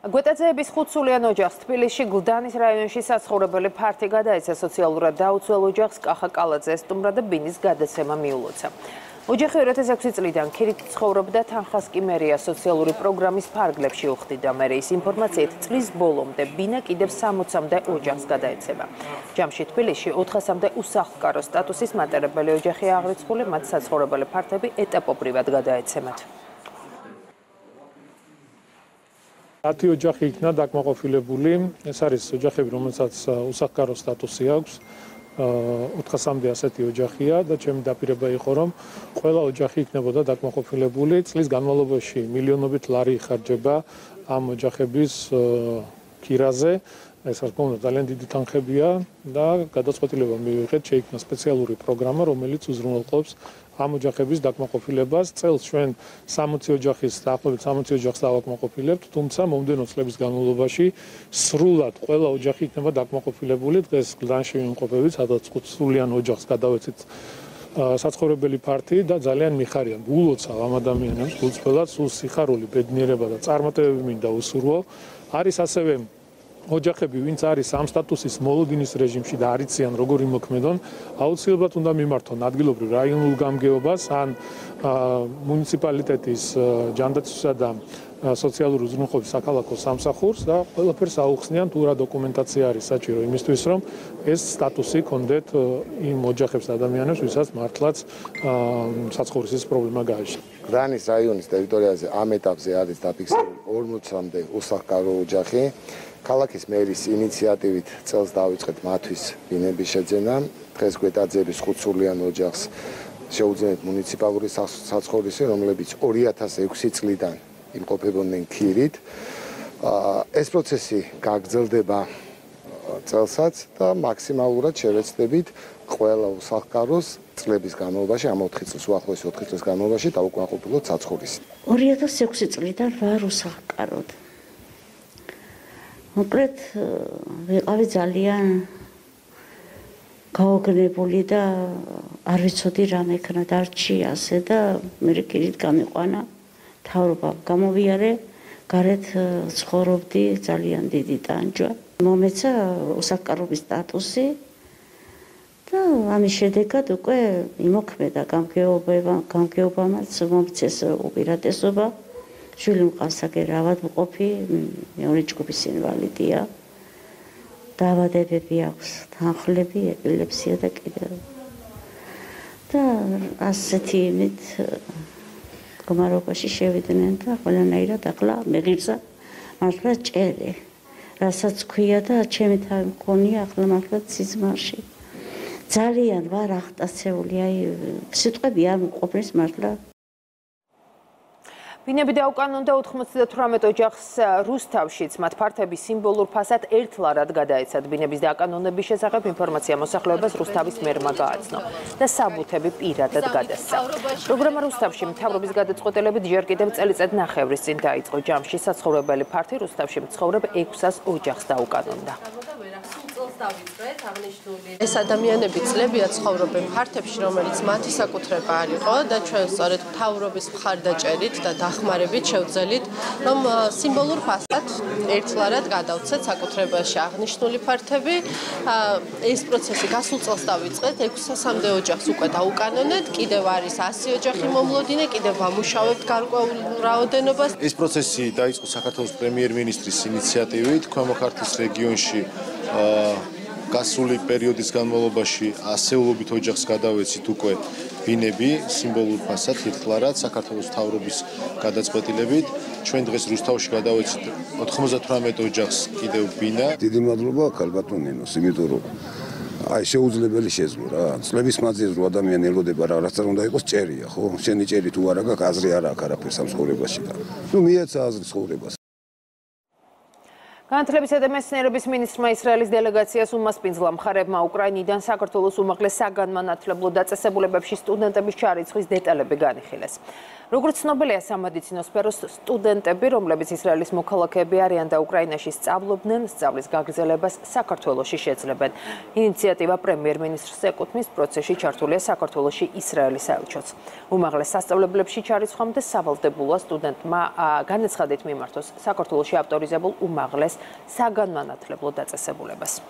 გვეტაძეების ხუთსულიან ოჯახს თბილისში გლდანის რაიონში საცხოვრებელი ფართი გადაეცა სოციალურად დაუცველ ოჯახს კახა კალაძე ესტუმრა და ბინის გადაცემა მიულოცა. ოჯახი 2006 წლიდან ქირით ცხოვრობდა თანხას კი მერია სოციალური პროგრამის ფარგლებში უხდიდა მერიის ინფორმაციით წლის ბოლომდე ბინა კიდევ 60-მდე ოჯახს გადაეცემა. ჯამში თბილისში 400-მდე უსახლკარო სტატუსის მატარებელი ოჯახი აღრიცხული მათ საცხოვრებელი ფართები ეტაპობრივად გადაეცემათ. ათი ოჯახი იქნა დაკმაყოფილებული. ეს არის ოჯახები, რომელსაც უსახკარო სტატუსი აქვს. 400-მდე ასეთი ოჯახია და ჩემი დაპირება იყო, რომ ყველა ოჯახი იქნებოდა დაკმაყოფილებული. წლის განმავლობაში მილიონობით ლარი იხარჯება ამ ოჯახების კირაზე. ეს არ კონდა ძალიან დიდი თანხებია და გადაწყვეტილება მივიღეთ, შეიქმნა სპეციალური პროგრამა, რომელიც უზრუნველყოფს ამ ოჯახების დაკმაყოფილებას. წელს ჩვენ 60 ოჯახის დაახლოებით 60 ოჯახს დავაკმაყოფილებთ, თუმცა მომდენო წლების განმავლობაში სრულად ყველა ოჯახი იქნება დაკმაყოფილებული. დღეს გლანში ვიმყოფებით, სადაც 5 სულიან ოჯახს გადავეცით საცხოვრებელი პარტი და ძალიან მიხარიან. გულოცავ ამ ადამიანებს, გულწრფელად სულ სიხარული, ბედნიერება და წარმატებები მინდა უსურვო. არის ასევე ოჯახები, ვინც არის ამ სტატუსის მოლოდინის რეჟიმში და არიციან როგორი მოქმედონ, აუცილებლად უნდა მიმართონ ადგილობრივ რაიონულ გამგეობას ან მუნიციპალიტეტის ჯანდაცვისა და სოციალური უზრუნველყოფის საქალაქო სამსახურს და ყველაფერს აუხსნიან თუ რა დოკუმენტაცია არის საჭირო იმისთვის, რომ ეს სტატუსი კონდეთ იმ ოჯახებს და ადამიანებს, ვისაც მართლაც საცხოვრისის პრობლემა გააჩნია. გრანის რაიონის ტერიტორიაზე ამ ეტაპზე არის დაფიქსირებული 40-მდე უსახლკარო ოჯახი. ქალაქის მერის ინიციატივით წელს დავიწყეთ მათთვის ბინების შეძენა. დღეს გვეტაძების ხუთსულიან ოჯახს შეუძლიათ მუნიციპალური საცხოვრისი, რომლებიც 2006 წლიდან იმყოფებოდნენ ქირით. ეს პროცესი გაგრძელდება წელსაც და მაქსიმალურად შევეცდებით ყველა უსახკაროს წლების განმავლობაში, ამ 4 წელს, უახლოესი 4 წელს განმავლობაში დაუკმაყოფილოთ საცხოვრისი. 2006 წლიდან ვარ უსახკაროდ. მოკლედ ვიყავი ძალიან გაოგნებული და არ ვიცოდი რა მექნა დარჩი ასე და მე რიგით გამიყვანა თავრობა გამოვიარე გარეთ ცხოვრობდი ძალიან დიდი ტანჯვა მომეცა უსახკარობის სტატუსი და ამის შედეგად უკვე იმოქმედა გამგეობა გამგეობამაც მომწეს უპირატესობა შვილი მყავსაგე რავად მყოფი მეორე ჯგუფის ინვალიდია. დაავადებები აქვს თანხლები ეპილეფსია და კიდევ. და ასეთი იმით გომარობაში შევიდნენ და ყველანაირად ახლა მეღირსა მართლა ჭერე რასაც ქვია და ჩემი თავი მქონია ახლა მართლა სიზმარში. ძალიან ვარ აღტაცეული. აი სიტყვები არ მყოფნის მართლა ბინები დაუკანონდა 98 ოჯახს რუსთავშიც მათ ფართები სიმბოლურ ფასად ერთლარად გადაეცათ. ბინების დააკანონების შესახებ ინფორმაცია მოსახლეობას რუსთავის მერმა გააცნო და საბუთები პირადად გადასცა. პროგრამა რუსთავში მთავრობის გადაწყვეტილებით ჯერ კიდევ წელიწად ნახევრის წინ დაიწყო ჯამში. საცხოვრებელი ფართი რუსთავში მცხოვრებ 600 ოჯახს დაუკანონდა დავიწყეთ აღნიშნული ეს ადამიანები წლებია ცხოვრობენ ფართებში რომელიც მათი საკუთრება არ იყო და ჩვენ სწორედ თავრობის მხარდაჭერით და დახმარებით შევძელით რომ სიმბოლურ ფასად ერთლარად გადავცეთ საკუთრებაში აღნიშნული ფართები. ეს პროცესი გასულ წელს დავიწყეთ. 600-მდე ოჯახს უკვე დაუკანონეთ. კიდევ არის 100 ოჯახი მომლოდინე კიდევ ვამუშავებთ გარკვეულ რაოდენობას ეს პროცესი დაიწყო საქართველოს პრემიერ-მინისტრის ინიციატივით ქვემო ქართლის რეგიონში გასული პერიოდის განმავლობაში ასეულობით ოჯახს გადავეცით უკვე ბინები სიმბოლურ ფასად ერთლარად საქართველოს თავრობის გადაწყვეტილებით. ჩვენ დღეს რუსთავში გადავეცით 98 ოჯახს კიდევ ბინა. დიდი მადლობა ქალბატონინოს იმიტომ რომ აი შეუძლებელი შეზღო რა. წლების მანძილზე რო ადამიანი ელოდება რა რაც არ უნდა იყოს წერია ხო? შენი წერი თუ არა გაქვს აზრი არ აქვს არაფერს ამ ცხოვრებაში და ნუ მიეცა აზრი ცხოვრებას განათლებისა და მეცნიერების მინისტრმა ისრაელის დელეგაციას უმასპინძლა მხარებმა უკრაინიდან საქართველოს უმაღლეს საგანმანათლებლო დაწესებულებებში სტუდენტების ჩარიცხვის დეტალები განიხილეს. როგორც ცნობილია სამედიცინო სფეროს სტუდენტები, რომლებიც ისრაელის მოქალაქეები არიან და უკრაინაში სწავლობდნენ, სწავლის გაგრძელებას საქართველოში შეძლებენ. ინიციატივა პრემიერ-მინისტრს ეკუთვნის პროცესში ჩართულია საქართველოში ისრაელის საელჩოც. უმაღლეს სასწავლებლებში ჩარიცხვამდე სავალდებულოა სტუდენტმა განაცხადეთ მიმართოს საქართველოში ავტორიზებულ უმაღლეს საგანმანათლებლო დაწესებულებას.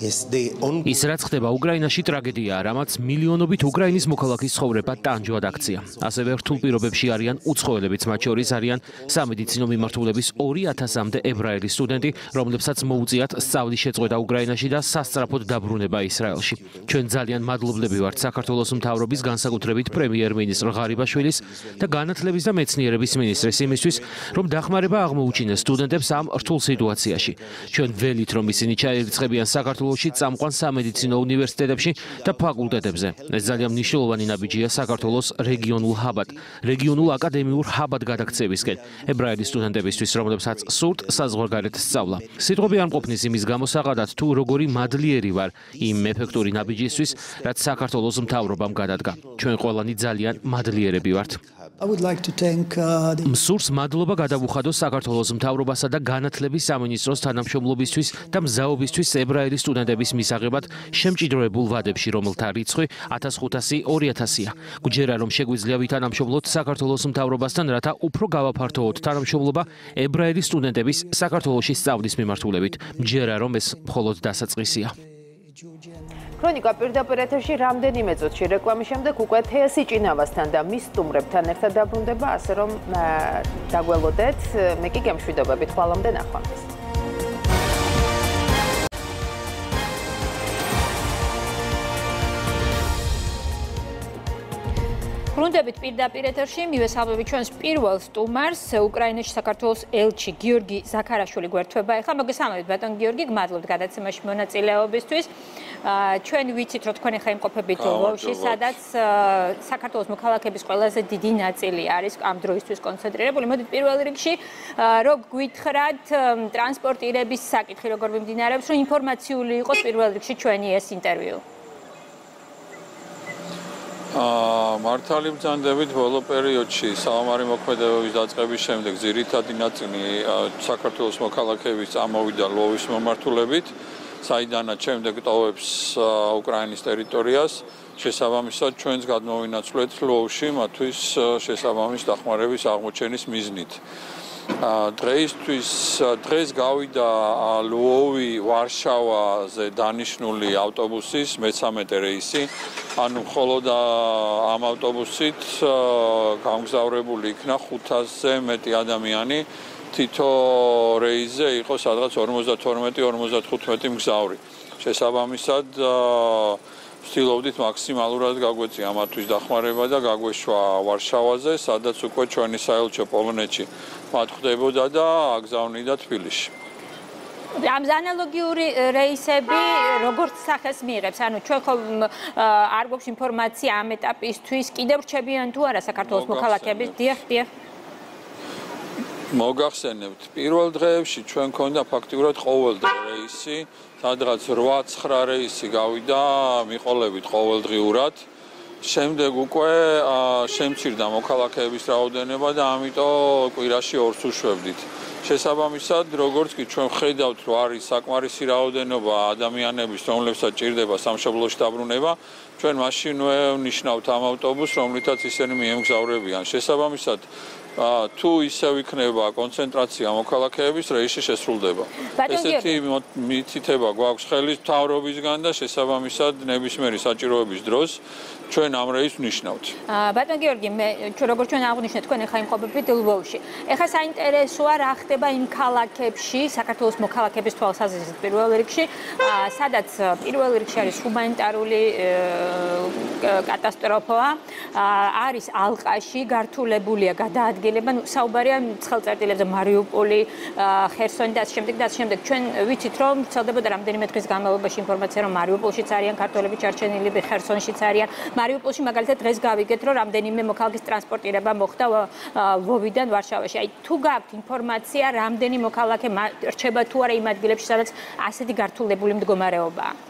ის რაც ხდება უკრაინაში ტრაგედიაა, რამაც მილიონობით უკრაინის მოქალაქის ცხოვრება ტანჯვად აქცია. ასევე რთულ პირობებში არიან უცხოელებიც, მათ შორის არიან სამედიცინო მიმართულების 2000-მდე ებრაელი სტუდენტი, რომლებსაც მოუწიათ სწავლის შეწყვეტა უკრაინაში და სასწრაფოდ დაბრუნება ისრაელში. ჩვენ ძალიან მადლობლები ვართ საქართველოს მთავრობის განსაკუთრებით პრემიერ-მინისტრ ღარიბაშვილის და განათლების და მეცნიერების მინისტრის იმისთვის, რომ დახმარება აღმოუჩინეს სტუდენტებს ამ რთულ სიტუაციაში. ჩვენ ველით რომ ისინი ჩაირიცხებიან საქართველოს საქართველოსი წამყვან სამედიცინო უნივერსიტეტებში და ფაკულტეტებზე. ეს ძალიან მნიშვნელოვანი ნაბიჯია საქართველოს რეგიონულ ჰაბად, რეგიონულ აკადემიურ ჰაბად გადაქცევისკენ ებრაელი სტუდენტებისთვის, რომლებსაც სურთ საზღვარგარეთ სწავლა. სიტყვები არ მყოფნის იმის გამოსაღადად თუ როგორი მადლიერი ვარ იმ ეფექტური ნაბიჯისთვის, რაც საქართველოს მთავრობამ გადადგა. ჩვენ ყველანი ძალიან მადლიერები ვართ. Uh, მსურს მადლობა გადავუხადო საქართველოს მთავრობასა და განათლების სამინისტროს თანამშრომლობისთვის და მზაობისთვის ებრაელი სტუდენტების მისაღებად შემჭიდროებულ ვადებში, რომელთა რიცხვი 1500-2000-ია. გჯერა რომ შეგვიძლია ვითანამშრომლოთ საქართველოს მთავრობასთან, რათა უფრო გავაფართოვოთ თანამშრომლობა ებრაელი სტუდენტების საქართველოსში სწავლის მიმართულებით. მჯერა რომ ეს მხოლოდ დასაწყისია. ქრონიკა პირდაპირ ეთერში რამდენიმე წუთში რეკლამის შემდეგ უკვე თეასი ჭინავასთან და მის სტუმრებთან ერთად დაბრუნდება, ასე რომ დაგველოდეთ, მე კი გემშვიდობებით ხვალამდე ნახვამდის. ბრუნდებით პირდაპირ ეთერში მივესალმები ჩვენს პირველ სტუმარს უკრაინაში საქართველოს ელჩი გიორგი ზაქარაშვილი გვერდება. ეხლა მოგესალმებით ბატონ გიორგი, გმადლობთ გადაცემაში მონაწილეობისთვის. ჩვენ ვიცით, რომ თქვენ ახლა იმყოფებით ლვოვში, სადაც საქართველოს მოქალაქეების ყველაზე დიდი ნაწილი არის ამ დროისთვის კონცენტრირებული. მოდით პირველ რიგში რო გვითხრათ ტრანსპორტირების საკითხი როგორ მიმდინარეობს, რომ ინფორმაციული იყოს პირველ რიგში ჩვენი ეს ინტერვიუ. აა მართალი ბრძანდებით ბოლო პერიოდში საომარი მოქმედებების დაწყების შემდეგ ძირითადი ნაწილი საქართველოს მოქალაქეების წამოვიდა ლოვის მომართულებით, საიდანაც შემდეგ ტოვებს უკრაინის ტერიტორიას. შესაბამისად ჩვენს გადმოვინაცვლეთ ლოვში მათთვის შესაბამის დახმარების აღმოჩენის მიზნით. დღეისთვის დღეს გავიდა ლვოვი ვარშავაზე დანიშნული ავტობუსის მე-13 რეისი. ანუ მხოლოდ ამ ავტობუსით გამგზავრებული იქნა 500-ზე მეტი ადამიანი. თითო რეისზე იყო სადღაც 52-55 მგზავრი. შესაბამისად ვცდილობდით მაქსიმალურად გაგვეწია ამათვის დახმარება და გაგვეშვა ვარშავაზე, სადაც უკვე ჩვენი საელჩო პოლონეთში მათ ხდებოდა და აგზავნიდა თბილისში. ამ ანალოგიური რეისები როგორც სახეს მიიღებს? ანუ ჩვენ ხო არ გვაქვს ინფორმაცია ამ ეტაპისთვის, კიდევ რჩებიან თუ არა საქართველოს მოქალაქეების? დიახ, დიახ. მოგახსენებთ, პირველ დღეებში ჩვენ ქონდა ფაქტიურად ყოველდღე რეისი, სადღაც 8-9 რეისი გავიდა მიყოლებით ყოველდღიურად. შემდეგ უკვე შემცირდა მოქალაქეების რაოდენობა და ამიტომ კვირაში ორს უშვებდით. შესაბამისად, როგორც კი ჩვენ ხედავთ, რომ არის საკმარისი რაოდენობა ადამიანების, რომლებსაც ჭირდება სამშობლოში დაბრუნება, ჩვენ მაშინვე ვნიშნავთ ამ ავტობუსს, რომლითაც ისინი მიემგზავრებიან. შესაბამისად, თუ ისევ იქნება კონცენტრაცია მოქალაქეების რეისი შესრულდება. ესეთი მითითება გვაქვს ხელის თავრობისგან და შესაბამისად ნებისმიერი საჭიროების დროს ჩვენ ამ რეისს ნიშნავთ. ბატონ გიორგი, მე ჩვენ როგორ ჩვენ აღვნიშნეთ თქვენ ახლა იმყოფებით ლვოვში. ეხლა საინტერესოა რა ხდება იმ ქალაქებში, საქართველოს მოქალაქეების თვალსაზრისით პირველ რიგში, სადაც პირველ რიგში არის ჰუმანიტარული კატასტროფა, არის ალყაში გართულებულია გადაადგილება, ნუ საუბარია ცხელწერტილებზე მარიუპოლი, ხერსონი და ამ შემდეგ და ამ შემდეგ ჩვენ ვიცით რომ ვრცელდებოდა რამდენიმე დღის განმავლობაში ინფორმაცია რომ მარიუპოლშიც არიან ქართველები ჩარჩენილი, ხერსონშიც არიან. მარიუპოლში მაგალითად დღეს გავიგეთ, რომ რამდენიმე მოქალაქის ტრანსპორტირება მოხდა ვოვიდან ვარშავაში. აი თუ გაქვთ ინფორმაცია, რამდენი მოქალაქე რჩება თუ არა იმ ადგილებში, სადაც ასეთი გართულებული მდგომარეობაა?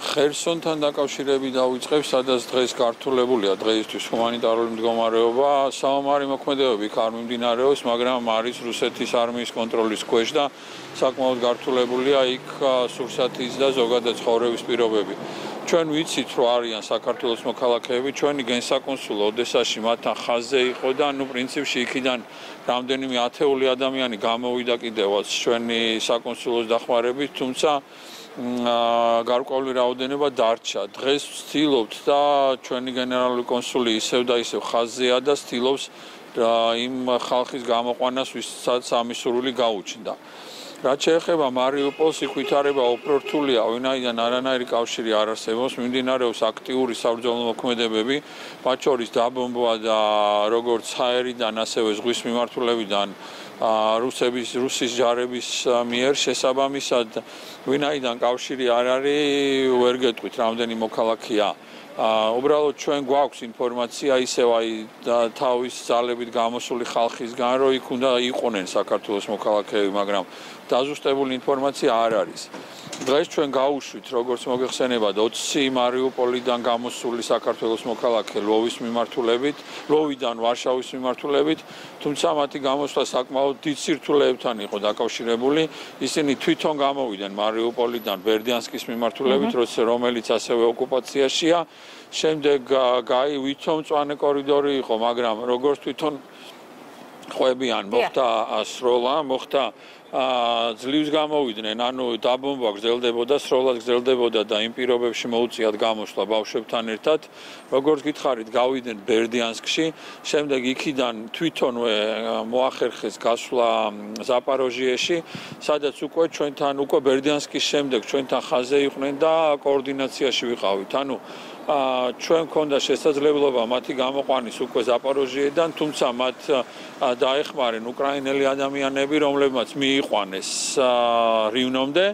ხერსონთან დაკავშირებით დავიწყებ, სადაც დღეს გართულებულია დღეისთვის ჰუმანიტარული მდგომარეობა. საომარი მოქმედებები არ მიმდინარეობს, მაგრამ არის რუსეთის არმიის კონტროლის ქვეშ და საკმაოდ გართულებულია იქ სურსათის და ზოგადად ცხოვრების პირობები. ჩვენ ვიცით რომ არიან საქართველოს მოქალაქეები ჩვენი გენსაკონსულო ოდესაში მათთან ხაზზე იყო და ნუ პრინციპში იქიდან რამდენიმე ათეული ადამიანი გამოვიდა კიდევაც ჩვენი საკონსულოს დახმარებით თუმცა გარკვეული რაოდენობა დარჩა. დღეს ვცდილობთ და ჩვენი გენერალური კონსული ისევ და ისევ ხაზზეა და ვცდილობს იმ ხალხის გამოყვანას ვისაც ამისურვილი გაუჩნდა. რაც შეეხება მარიუპოლს, იქ ვითარება უფრო რთულია, ვინაიდან არანაირი კავშირი არ არსებობს, მიმდინარეობს აქტიური საბრძოლო მოქმედებები, მათ შორის დაბომბვა და როგორც აერიდან, ასევე ზღვის მიმართულებიდან რუსების, რუსის ჯარების მიერ შესაბამისად, ვინაიდან კავშირი არ არის, ვერ გეტყვით, რამდენი მოქალაქეა. აა უბრალოდ ჩვენ გვაქვს ინფორმაცია ისევ აი თავის ძალებით გამოსული ხალხისგან რომ იქ უნდა იყვნენ საქართველოს მოქალაქეები მაგრამ დაზუსტებული ინფორმაცია არ არის. დღეს ჩვენ გაუშვით, როგორც მოგეხსენებათ, 20 მარიუპოლიდან გამოსული საქართველოს მოქალაქე ლოვის მიმართულებით, ლოვიდან ვარშავის მიმართულებით, თუმცა მათი გამოსვლა საკმაოდ დიდ სირთულეებთან იყო დაკავშირებული. ისინი თვითონ გამოვიდნენ მარიუპოლიდან ბერდიანსკის მიმართულებით, რომელიც ასევე ოკუპაციაშია. შემდეგ გაი ვითომ წვანე კორიდორი იყო, მაგრამ როგორც თვითონ ყვებიან, მოხდა სროლა, მოხდა ძლივს გამოვიდნენ, ანუ დაბომბვა გრძელდებოდა, სროლად გრძელდებოდა და იმ პირობებში მოუწიათ გამოსვლა ბავშვებთან ერთად. როგორც გითხარით, გავიდნენ ბერდიანსკში, შემდეგ იქიდან თვითონვე მოახერხეს გასვლა ზაპაროჟიეში, სადაც უკვე ჩვენთან უკვე ბერდიანსკის შემდეგ ჩვენთან ხაზე იყვნენ და კოორდინაციაში ვიყავით. ანუ ჩვენ მქონდა შესაძლებლობა მათი გამოყვანის უკვე ზაპოროჟიედან, თუმცა მათ დაეხმარენ უკრაინელი ადამიანები, რომლებმაც მიიყვანეს რივნომდე,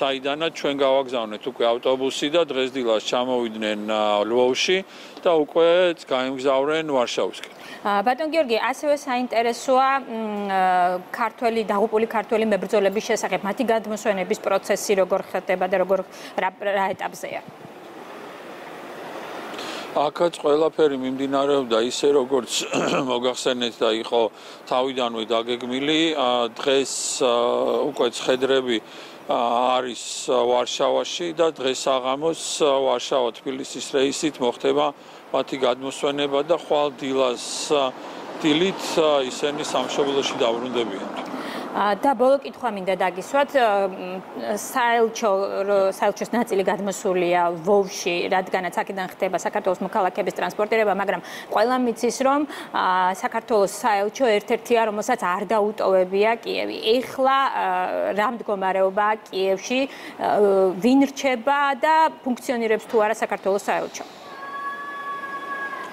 საიდანაც ჩვენ გავაგზავნეთ უკვე ავტობუსი და დღესდილას ჩამოვიდნენ ლვოვში და უკვე გაემგზავრენ ვარშავისკენ. ბატონ გიორგი, ასევე საინტერესოა ქართველი დაღუპული ქართველი მებრძოლების შესახებ, მათი გადმოსვენების პროცესი როგორ ხდება და როგორ რა ეტაპზეა? აქაც ყველაფერი მიმდინარეობდა ისე როგორც მოგახსენეთ და იყო თავიდანვე დაგეგმილი. დღეს უკვე ცხედრები არის ვარშავაში და დღეს აღამოს ვარშავა თბილისის რეისით მოხდება მათი გადმოსვენება და ხვალ დილას დილით ისინი სამშობლოში დაბრუნდებიან და ბოლო კითხვა მინდა დაგისვათ საელჩო საელჩოს ნაწილი გადმოსულია ვოვში რადგანაც აქედან ხდება საქართველოს მოქალაქეების ტრანსპორტირება მაგრამ ყველა მიცის რომ საქართველოს საელჩო ერთ-ერთია რომელსაც არ დაუტოვებია კიევი. ეხლა რა მდგომარეობაა კიევში ვინ რჩება და ფუნქციონირებს თუ არა საქართველოს საელჩო?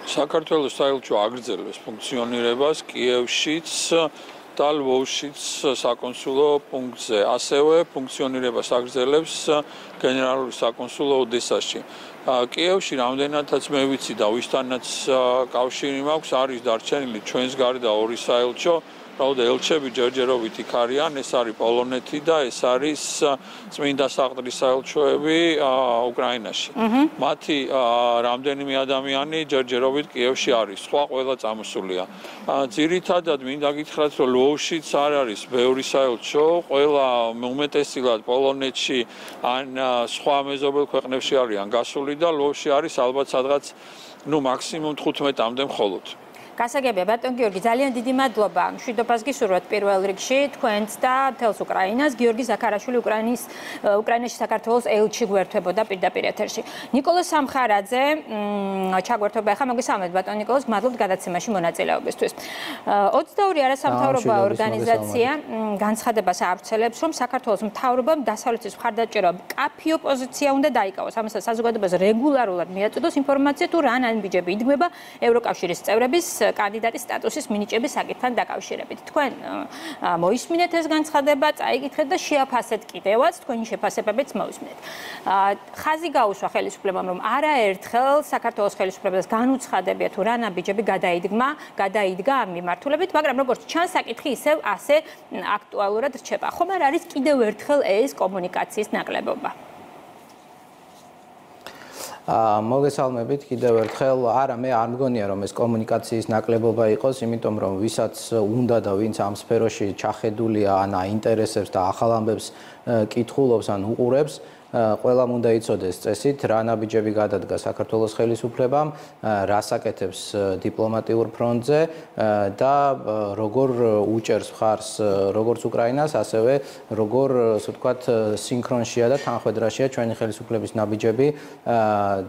საქართველოს საელჩო აგრძელებს ფუნქციონირებას კიევშიც და ლვოვშიც საკონსულო პუნქტზე. ასევე ფუნქციონირებას აგრძელებს გენერალური საკონსულო ოდესაში. კიევში რამდენადაც მე ვიცი და ვისთანაც კავშირი მაქვს, არის დარჩენილი ჩვენს გარდა ორი საელჩო. რაოდ ელჩები ჯერჯერობით იქ არიან, ეს არის პოლონეთი და ეს არის წმინდა საყდრის საელჩოები უკრაინაში. მათი რამდენიმე ადამიანი ჯერჯერობით კიევში არის, სხვა ყველა წამოსულია. ძირითადად მინდა გითხრათ, რომ ლვოვშიც არ არის ბევრი საელჩო, ყველა უმეტესილად პოლონეთში ან სხვა მეზობელ ქვეყნებში არიან გასული და ლვოვში არის ალბათ სადღაც ну максимум 15-მდე მხოლოდ. გასაგებია ბატონ გიორგი, ძალიან დიდი მადლობა. მშვიდობას გისურვებთ პირველ რიგში თქვენც და მთელს უკრაინას. გიორგი ზაქარაშვილი უკრაინის უკრაინაში საქართველოს ელჩი გვერდებოდა პირდაპირ ეთერში. ნიკოლოზ სამხარაძე ჩაგვერთობა ახლა მოგესალმებით ბატონ ნიკოლოზ, მადლობთ გადაცემაში მონაწილეობისთვის. 22 არასამთავრობო ორგანიზაცია განცხადებას ავრცელებს, რომ საქართველოს მთავრობამ დასავლეთის მხარდაჭერა კაფიო პოზიცია უნდა დაიკავოს. ამასთან საზოგადოებას რეგულარულად მიაწოდოს ინფორმაცია თუ რა ნანბიჯები იდგმება ევროკავშირის წევრების კანდიდატის სტატუსის მინიჭების საკითხთან დაკავშირებით. თქვენ მოისმინეთ ეს განცხადება, წაიკითხეთ და შეაფასეთ კიდევაც თქვენი შეფასებებიც მოისმინეთ. ხაზი გაუსვა ხელისუფლებამ, რომ არაერთხელ საქართველოს ხელისუფლებას განუცხადებია თუ რა ნაბიჯები გადაიდგმა, გადაიდგა ამ მიმართულებით, მაგრამ როგორც ჩანს, საკითხი ისევ ასე აქტუალურად რჩება. ხომ არ არის კიდევ ერთხელ ეს კომუნიკაციის ნაკლებობა? მოგესალმებით კიდევ ერთხელ. არა, მე არ მგონია რომ ეს კომუნიკაციის ნაკლებობა იყოს, იმიტომ რომ ვისაც უნდა და ვინც ამ სფეროში ჩახედულია, ან აინტერესებს და ახალ ამბებს კითხულობს ან უყურებს, ყველამ უნდა იცოდეს წესით რა ნაბიჯები გადადგა საქართველოს ხელისუფლებამ, რა საკეთებს დიპლომატიურ ფრონტზე და როგორ უჭერს მხარს როგორც უკრაინას, ასევე როგორ, ასე ვთქვათ, სინქრონშია და თანხვედრაშია ჩვენი ხელისუფლების ნაბიჯები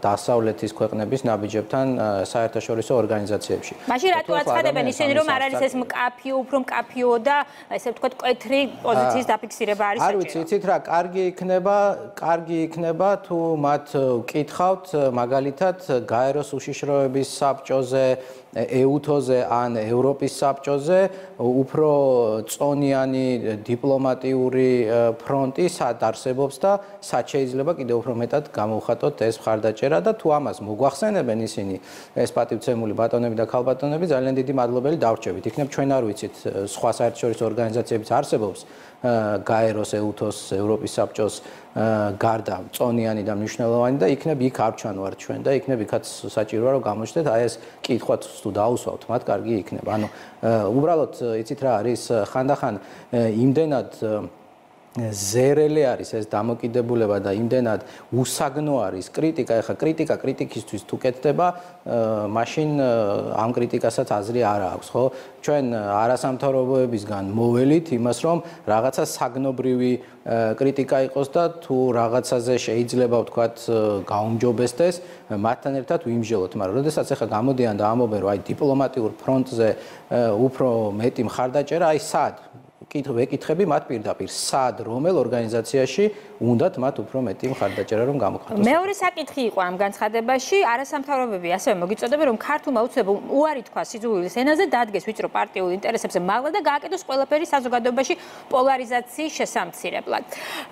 დასავლეთის ქვეყნების ნაბიჯებთან საერთაშორისო ორგანიზაციებში. მაშინ რატო აცხადებენ ისინი რომ არ არის ეს მკაფიო, უფრო მკაფიო და ესე ვთქვათ, კვეთრი პოზიციის დაფიქსირება არის საჭირო? არ ვიცი, იცით რა, კარგი იქნება, კარგი იქნება თუ მათ ვკითხავთ მაგალითად გაეროს უშიშროების საბჭოზე ეუთოზე ან ევროპის საბჭოზე უფრო წონიანი დიპლომატიური ფრონტი სად არსებობს და სად შეიძლება კიდევ უფრო მეტად გამოვხატოთ ეს მხარდაჭერა და თუ ამას მოგვახსენებენ ისინი ეს პატივცემული ბატონები და ქალბატონები ძალიან დიდი მადლობელი დავრჩებით. იქნებ ჩვენ არ ვიცით სხვა საერთაშორისო ორგანიზაციებიც არსებობს გაეროს ეუთოს ევროპის საბჭოს გარდა წონიანი და მნიშვნელოვანი და იქნებ იქ არ ჩანვარ ჩვენ და იქნებ იქაც საჭიროა რომ გამოჩნდეთ. აი ეს კითხვაც თუ დაუსვავთ მათ კარგი იქნება. ანუ უბრალოდ იცით რა არის ხანდახან იმდენად ზერელი არის ეს დამოკიდებულება და იმდენად უსაგნო არის კრიტიკა, ეხა კრიტიკა კრიტიკისთვის თუ კეთდება, მაშინ ამ კრიტიკასაც აზრი არ აქვს, ხო? ჩვენ არასამთავრობოებისგან მოველით იმას, რომ რაღაცა საგნობრივი კრიტიკა იყოს და თუ რაღაცაზე შეიძლება ვთქვათ გაუმჯობესდეს, მათთან ერთად ვიმჟელოთ, მაგრამ როდესაც ეხა გამოდიან და ამობენ, რომ აი დიპლომატიურ ფრონტზე უფრო მეტი მხარდაჭერა, აი სად? ვეკითხები მათ პირდაპირ სად რომელ ორგანიზაციაში უნდათ მათ უფრო მეტი მხარდაჭერა რომ გამოხატოს. მეორე საკითხი იყო ამ განცხადებაში, არასამთავრობოები ასევე მოგიწოდება რომ ქართულმა უცებო უარი თქვა სიძულვილის ენაზე დადგეს ვიწრო პარტიულ ინტერესებზე მაღლა და გააკეთოს ყველაფერი საზოგადოებაში პოლარიზაციის შესამცირებლად.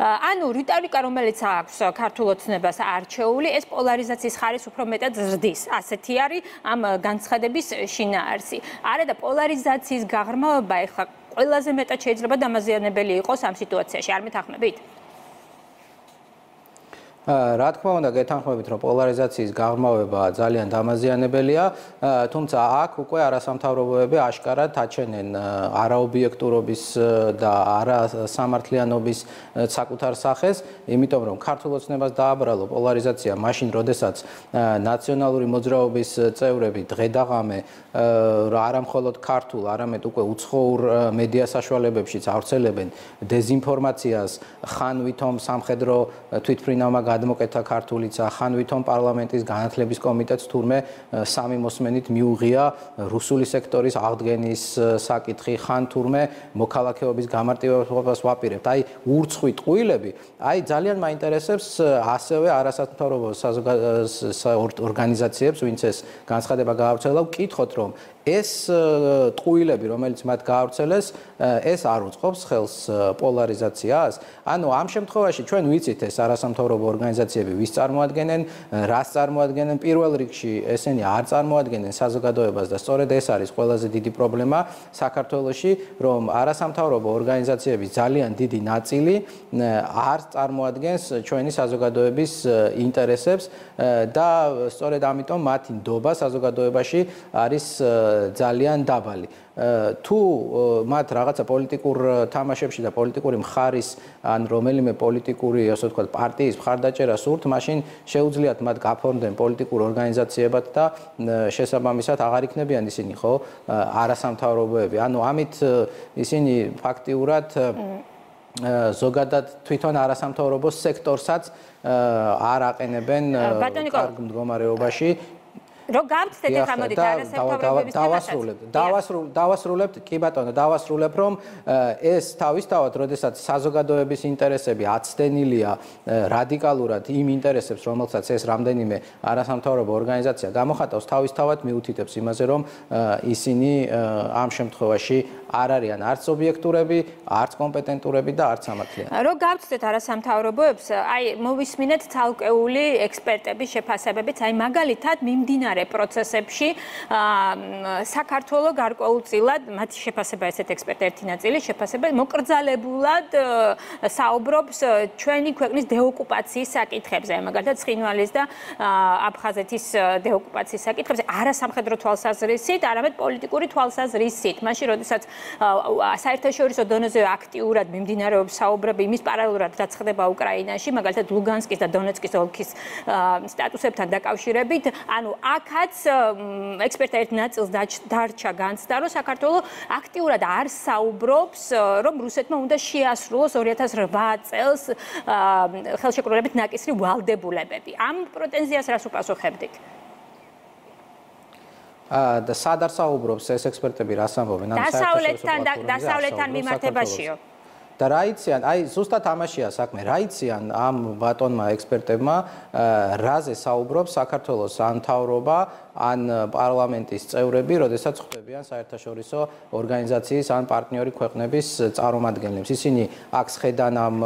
ანუ რიტორიკა რომელიც აქვს ქართულ ოცნებას არჩეული, ეს პოლარიზაციის ხარის უფრო მეტად ზრდის. ასეთი არის ამ განცხადების შინაარსი. არა და პოლარიზაციის გაღრმავება ეხლა ყველაზე მეტად შეიძლება დამაზიანებელი იყოს ამ სიტუაციაში. არ მეთანხმებით? რა თქმა უნდა გეთანხმებით რომ პოლარიზაციის გაღრმავება ძალიან დამაზიანებელია. თუმცა აქ უკვე არასამთავრობოები აშკარად აჩენენ არაობიექტურობის და არასამართლიანობის საკუთარ სახეს. იმიტომ რომ ქართულ ოცნებას დააბრალო პოლარიზაცია მაშინ როდესაც ნაციონალური მოძრაობის წევრები დღედაღამე არა მხოლოდ ქართულ არამედ უკვე უცხოურ მედია საშუალებებშიც ავრცელებენ დეზინფორმაციას ხან ვითომ სამხედრო თვითფრინავმა გადმოკეთა ქართულიცა. ხან ვითომ პარლამენტის განათლების კომიტეტს თურმე სამი მოსმენით მიუღია რუსული სექტორის აღდგენის საკითხი. ხან თურმე მოქალაქეობის გამარტივებას ვაპირებთ. აი ურცხვი ტყუილები აი ძალიან მაინტერესებს ასევე არასათმთავრობო ორგანიზაციებს ვინც ეს განცხადება გაავრცელა. ვკითხოთ რომ ეს ტყუილები რომელიც მათ გაავრცელეს ეს არ უწყობს ხელს პოლარიზაციას. ანუ ამ შემთხვევაში ჩვენ ვიცით ეს არასამთავრობო ორგანიზაციები ვის წარმოადგენენ, რას წარმოადგენენ. პირველ რიგში, ესენი არ წარმოადგენენ საზოგადოებას და სწორედ ეს არის ყველაზე დიდი პრობლემა საქართველოში, რომ არასამთავრობო ორგანიზაციების ძალიან დიდი ნაწილი არ წარმოადგენს ჩვენი საზოგადოების ინტერესებს და სწორედ ამიტომ მათი ნდობა საზოგადოებაში არის ძალიან დაბალი. თუ მათ რაღაცა პოლიტიკურ თამაშებში და პოლიტიკური მხარის ან რომელიმე პოლიტიკური, ასე ვთქვათ, პარტიის მხარდაჭერა სურთ, მაშინ შეუძლიათ მათ გაფორმდნენ პოლიტიკურ ორგანიზაციებად და შესაბამისად აღარ იქნებიან ისინი, ხო, არასამთავრობოები. ანუ ამით ისინი ფაქტიურად ზოგადად თვითონ არასამთავრობო სექტორსაც არ აყენებენ კარგ მდგომარეობაში რო გავწდეთ ახლა მოდით არასამთავრობოების დავასრულებთ დავასრულებთ დავასრულებთ კი ბატონო დავასრულებ რომ ეს თავისთავად როდესაც საზოგადოების ინტერესები აცდენილია რადიკალურად იმ ინტერესებს რომელსაც ეს რამდენიმე არასამთავრობო ორგანიზაცია გამოხატავს თავისთავად მიუთითებს იმაზე რომ ისინი ამ შემთხვევაში არ არიან არც ობიექტურები, არც კომპეტენტურები და არც სამართლიანი. რო გავწდეთ არასამთავრობოებს, აი მოვისმინეთ თალკეული ექსპერტების შეფასებებით, აი მაგალითად მიმდინარე პროცესებში საქართველოს გარკვეულწილად მათი შეფასება ესეთ ექსპერტ ერთი ნაწილი შეფასება მოკრძალებულად საუბრობს ჩვენი ქვეყნის დეოკუპაციის საკითხებზე, მაგალითად ცხინვალის და აფხაზეთის დეოკუპაციის საკითხებზე, არა სამხედრო თვალსაზრისით, არამედ პოლიტიკური თვალსაზრისით. მაშინ როდესაც საერთაშორისო დონეზე აქტიურად მიმდინარეობს საუბრები იმის პარალელურად რაც ხდება უკრაინაში, მაგალითად ლუგანსკის და დონეცკის ოლქის სტატუსებთან დაკავშირებით, ანუ აქაც ექსპერტთა ერთ ნაწილს დარჩა განცდა, რომ საქართველოს აქტიურად არ საუბრობს, რომ რუსეთმა უნდა შეასრულოს 2008 წელს ხელშეკრულებით ნაკისრი ვალდებულებები. ამ პრეტენზიას რას უპასუხებდით? და სად არ საუბრობს ეს ექსპერტები რას ამბობენ ამ საერთაშორისო დასავლეთთან დასავლეთთან მიმართებაშიო და რა იციან, აი ზუსტად ამაშია საქმე, რა იციან ამ ბატონმა ექსპერტებმა, რაზე საუბრობს საქართველოს სამთავრობა ან პარლამენტის წევრები, როდესაც ხვდებიან საერთაშორისო ორგანიზაციის ან პარტნიორი ქვეყნების წარმომადგენლებს. ისინი აქ შედან ამ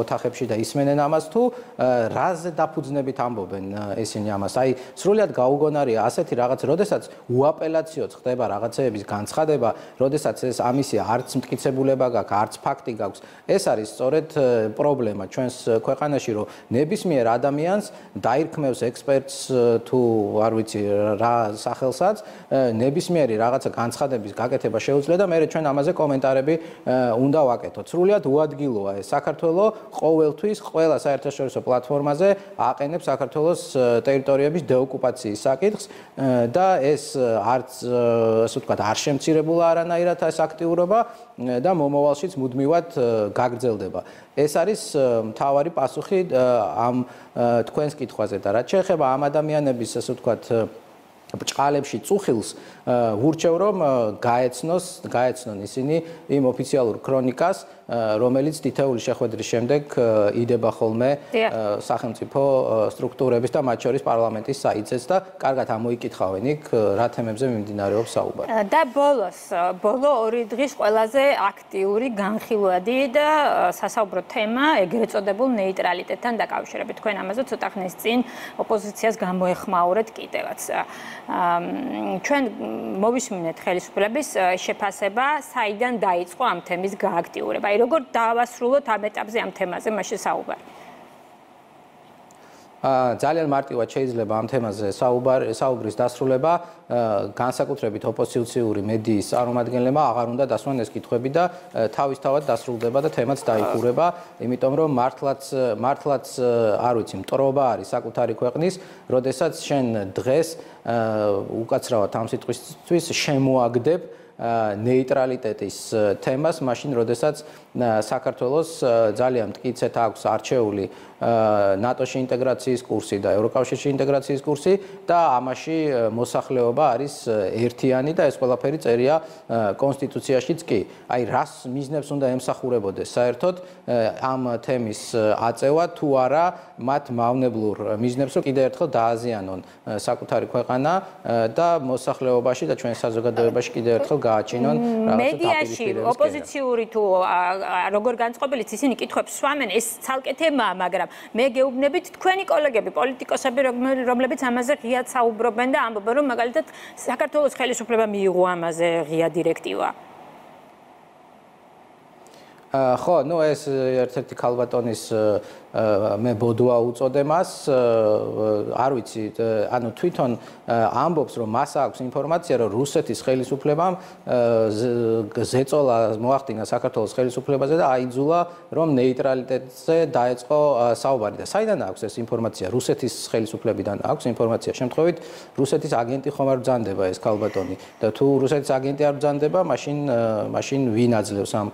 ოთახებში და ისმენენ ამას თუ რაზე დაფუძნებით ამბობენ ისინი ამას. აი სრულად გაუგონარია ასეთი რაღაც, როდესაც უაპელაციოდ ხდება რაღაცეების განცხადება, როდესაც ეს ამისი არც მტკიცებულება გაქვს, არც ფაქტი გაქვს. ეს არის სწორედ პრობლემა ჩვენს ქვეყანაში, რომ ნებისმიერ ადამიანს დაირქმევს ექსპერტს თუ არ ვიცი ვიცი რა სახელსაც ნებისმიერი რაღაცა განცხადების გაკეთება შეუძლია და მე ჩვენ ამაზე კომენტარები უნდა ვაკეთოთ. სრულიად უადგილოა ეს საქართველოს ყოველთვის ყველა საერთაშორისო პლატფორმაზე აყენებს საქართველოს ტერიტორიების დეოკუპაციის საკითხს და ეს არც ასე ვთქვათ არ შემცირებულა არანაირად ეს აქტიურობა და მომავალშიც მუდმივად გაგრძელდება. ეს არის მთავარი პასუხი ამ თქვენს კითხვაზე და რაც შეეხება ამ ადამიანების ასე ვთქვათ ბჭყალებში წუხილს ვურჩევ რომ გაეცნოს გაეცნონ ისინი იმ ოფიციალურ ქრონიკას რომელიც თითეული შეხვედრის შემდეგ იდება ხოლმე სახელმწიფო სტრუქტურების და მათ შორის პარლამენტის საიტზეც და კარგად ამოიკითხავენ იქ რა თემებზე მიმდინარეობს საუბარი. და ბოლოს, ბოლო ორი დღის ყველაზე აქტიური, განხილვადი და სასაუბრო თემა ეგრეთ წოდებულ ნეიტრალიტეტთან დაკავშირებით. თქვენ ამაზე ცოტა ხნის წინ ოპოზიციას გამოეხმაურეთ კიდევაც. ჩვენ მოვისმინეთ ხელისუფლების შეფასება, საიდან დაიწყო ამ თემის გააქტიურება. აი როგორ დავასრულოთ ამ ეტაპზე ამ თემაზე მაშინ საუბარი. ძალიან მარტივად შეიძლება ამ თემაზე საუბარ საუბრის დასრულება განსაკუთრებით ოპოზიციური მედიის წარმომადგენლებმა აღარ უნდა დასვან ეს კითხვები და თავისთავად დასრულდება და თემაც დაიხურება, იმიტომ რომ მართლაც მართლაც არ ვიცი, მტრობა არის საკუთარი ქვეყნის, როდესაც შენ დღეს უკაცრავად ამ სიტყვისთვის შემოაგდებ ნეიტრალიტეტის თემას, მაშინ როდესაც საქართველოს ძალიან მткиცეთ აქვს არჩეული ნატოში ინტეგრაციის კურსი და ევროკავშირში ინტეგრაციის კურსი და ამაში მოსახლეობა არის ერთიანი და ეს ყველაფერი წერია კონსტიტუციაშიც კი. აი რას მიზნებს უნდა ემსახურებოდეს საერთოდ ამ თემის აწევა თუ არა მათ მავნებლურ მიზნებს რომ კიდე ერთხელ დააზიანონ საკუთარი ქვეყანა და მოსახლეობაში და ჩვენ საზოგადოებაში კიდე ერთხელ გააჩინონ რაღაცა მედიაში ოპოზიციური თუ როგორ განწყობილიც ისინი კითხებს სვამენ ეს ცალკე თემაა მაგრამ მე გეუბნებით თქვენი კოლეგები პოლიტიკოსები რომლებიც ამაზე ღიად საუბრობენ და ამბობენ რომ მაგალითად საქართველოს ხელისუფლება მიიღო ამაზე ღია დირექტივა. ხო, ნუ ეს ერთ-ერთი ქალბატონის მე ბოდვა უწოდე მას არ ვიცი ანუ თვითონ ამბობს რომ მას აქვს ინფორმაცია რომ რუსეთის ხელისუფლებამ ზეწოლა მოახდინა საქართველოს ხელისუფლებაზე და აიძულა რომ ნეიტრალიტეტზე დაეწყო საუბარი. და საიდან აქვს ეს ინფორმაცია? რუსეთის ხელისუფლებიდან აქვს ინფორმაცია? შემთხვევით რუსეთის აგენტი ხომ არ ბრძანდება ეს ქალბატონი? და თუ რუსეთის აგენტი არ ბრძანდება მაშინ მაშინ ვინ აძლევს ამ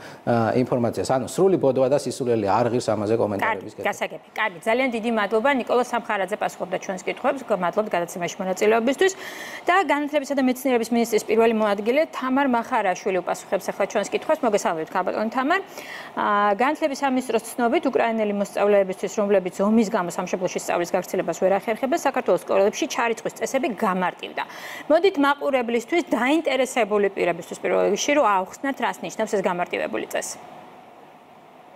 ინფორმაციას. ანუ სრული ბოდვა და სისულელი არ ღირს ამაზე კომენტარების გეტყვი გასაგები. კარგი, ძალიან დიდი მადლობა ნიკოლოზ სამხარაძე პასუხობდა ჩვენს კითხვებს. მადლობთ გადაცემაში მონაწილეობისთვის და განათლებისა და მეცნიერების მინისტრის პირველი მოადგილე თამარ მახარაშვილი უპასუხებს ახლა ჩვენს კითხვებს. მოგესალმებით ქაბატონ თამარ. განათლების სამინისტროს ცნობით უკრაინელი მოსწავლეებისთვის, რომლებიც ომის გამო სამშობლოში სწავლის გაგრძელებას ვერ ახერხებენ, საქართველოს სკოლებში ჩარიცხვის წესები გამარტივდა. მოდით მაყურებლისთვის, დაინტერესებული პირებისთვის პირველ რიგში, რომ აუხსნათ, რას ნიშნავს ეს გამარტივებული წესი.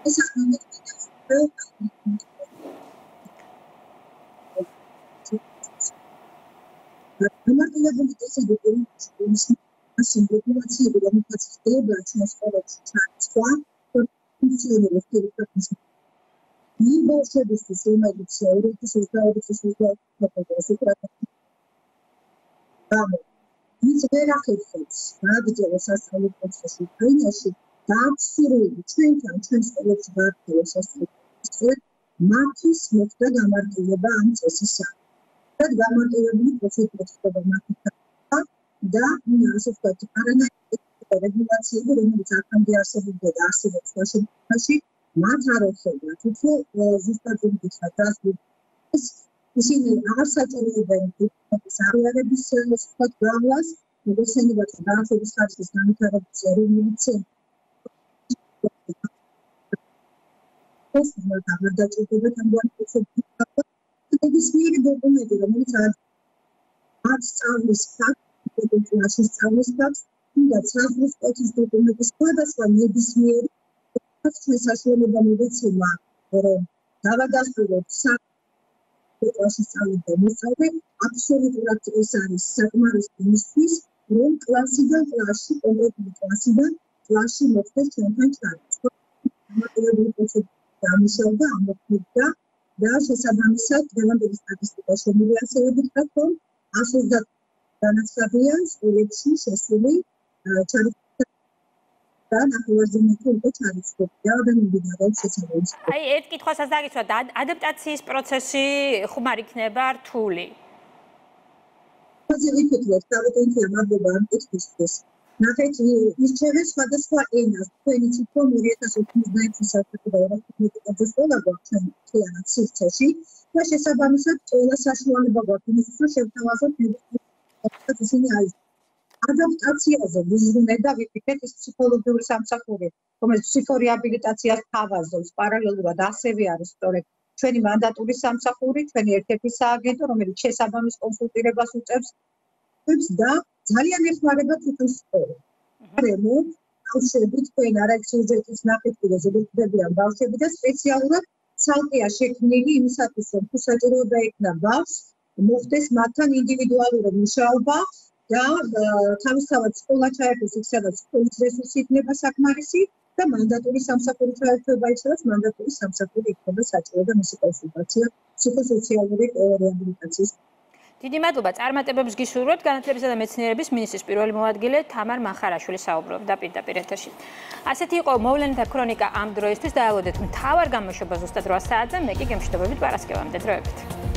ეს ახლა გამარტივებული წესები პერიოდში სიმბოლიზაციები რომელსაც ხდება ჩვენს სკოლებში ჩარცხვა ფუნქციონირებს ტერიტორიის ნიბოშებისთვის რომელიც ევროპის უსაუბრის უსაუბრის გამო ის ვერ ახერხებს რადგან სასწავლო პროცესში უკრაინაში დაქსურული ჩვენთან ჩვენ სკოლებში გაქცევას სასწავლო მათთვის მოხდა გამარტივება ამ წესისა და გამარტივებული პროცედურა ხდება მათთან და ასე ვთქვათ არანაირი რეგულაციები რომელიც აქამდე არსებობდა და არსებობს ხელშეკრულებაში მათ არ ეხება თუმცა ზუსტად იმითაც დასვით ისინი აღარ საჭიროებენ ეს აღიარების სხვა გავლას მოგესალმებით განათლების ხარჯის განვითარების ეროვნული ცენტრი ეს გამარჯვება თამბოვანი პროცესია. ეს მიერი დოკუმენტი, რომელიც არ სწავლის ფაქტს, დოკუმენტში სწავლის ფაქტს, და ცხრა სპეცის დოკუმენტის სხვადასხვა ნებისმიერი ფაქტს შესაძლებლობა მოგეცემა, რომ დავადასტუროთ საქმეში სწავლის და მოსწავლე აბსოლუტურად ეს არის საკმარისი იმისთვის, რომ კლასიდან კლასში, კონკრეტული კლასიდან კლასში მოხდეს ჩარჩო. მაგრამ ეს დამუშავდა ამოქმედდა და შესაბამისად დღევანდელი სტატისტიკა შემოიარსებებით რომ 130 განაცხადია სკოლებში შესული და ნახევარზე მეტი უკვე ჩარიცხდა და მიმდინარეობს შესაბამის. აი ერთ კითხვასაც დაგიცვა და ადაპტაციის პროცესი ხომ არ იქნება რთული? ასე ვიფიქრეთ, თავიდან ამბობა ამ კითხვისთვის. ნახეთ ისჩერე სხვადასხვა ენას. თქვენი თვითონ 2019 საათში ევროპის სკოლა გვაქვს ჩვენად სივრცეში. და შესაბამისად ყველა საშუალება გვაქვს იმისთვის რომ შევთავაზოთ ისინი არის ადაპტაციაზე ვიზრუნე და ვიფიქრეთ ეს ფსიქოლოგიური სამსახური, რომელიც ფსიქორეაბილიტაციას თავაზობს პარალელურად ასევე არის სწორედ ჩვენი მანდატური სამსახური, ჩვენი ერთ-ერთი სააგენტო, რომელიც შესაბამის კონსულტირებას უწევს და ძალიან ეხმარება თვითონ სწორედ. რემო ბავშვები თქვენ არა სიუჟეტის ნახეთქილზე ზოგადებიან ბავშვები და სპეციალურად ცალკეა შექმნილი იმისათვის რომ თუ საჭიროება იქნა ბავშვს მოხდეს მათთან ინდივიდუალური მუშაობა და თავისთავად სკოლა ჩაერთოს იქ სადაც სკოლის რესურსი იქნება საკმარისი და მანდატური სამსახური ჩაერთვება იქ სადაც მანდატური სამსახური იქნება საჭირო და მისი კონსულტაცია ფსიქოსოციალური რეაბილიტაციის დიდი მადლობა. წარმატებებს გისურვებთ განათლებისა და მეცნიერების მინისტრის პირველი მოადგილე თამარ მახარაშვილი საუბრობდა პირდაპირ ეთერში. ასეთი იყო მოვლენთა ქრონიკა ამ დროისთვის. დაელოდეთ მთავარ გამოშვებას ზუსტად 8 საათზე. მე კი გემშვიდობებით პარასკევამდე დროებით.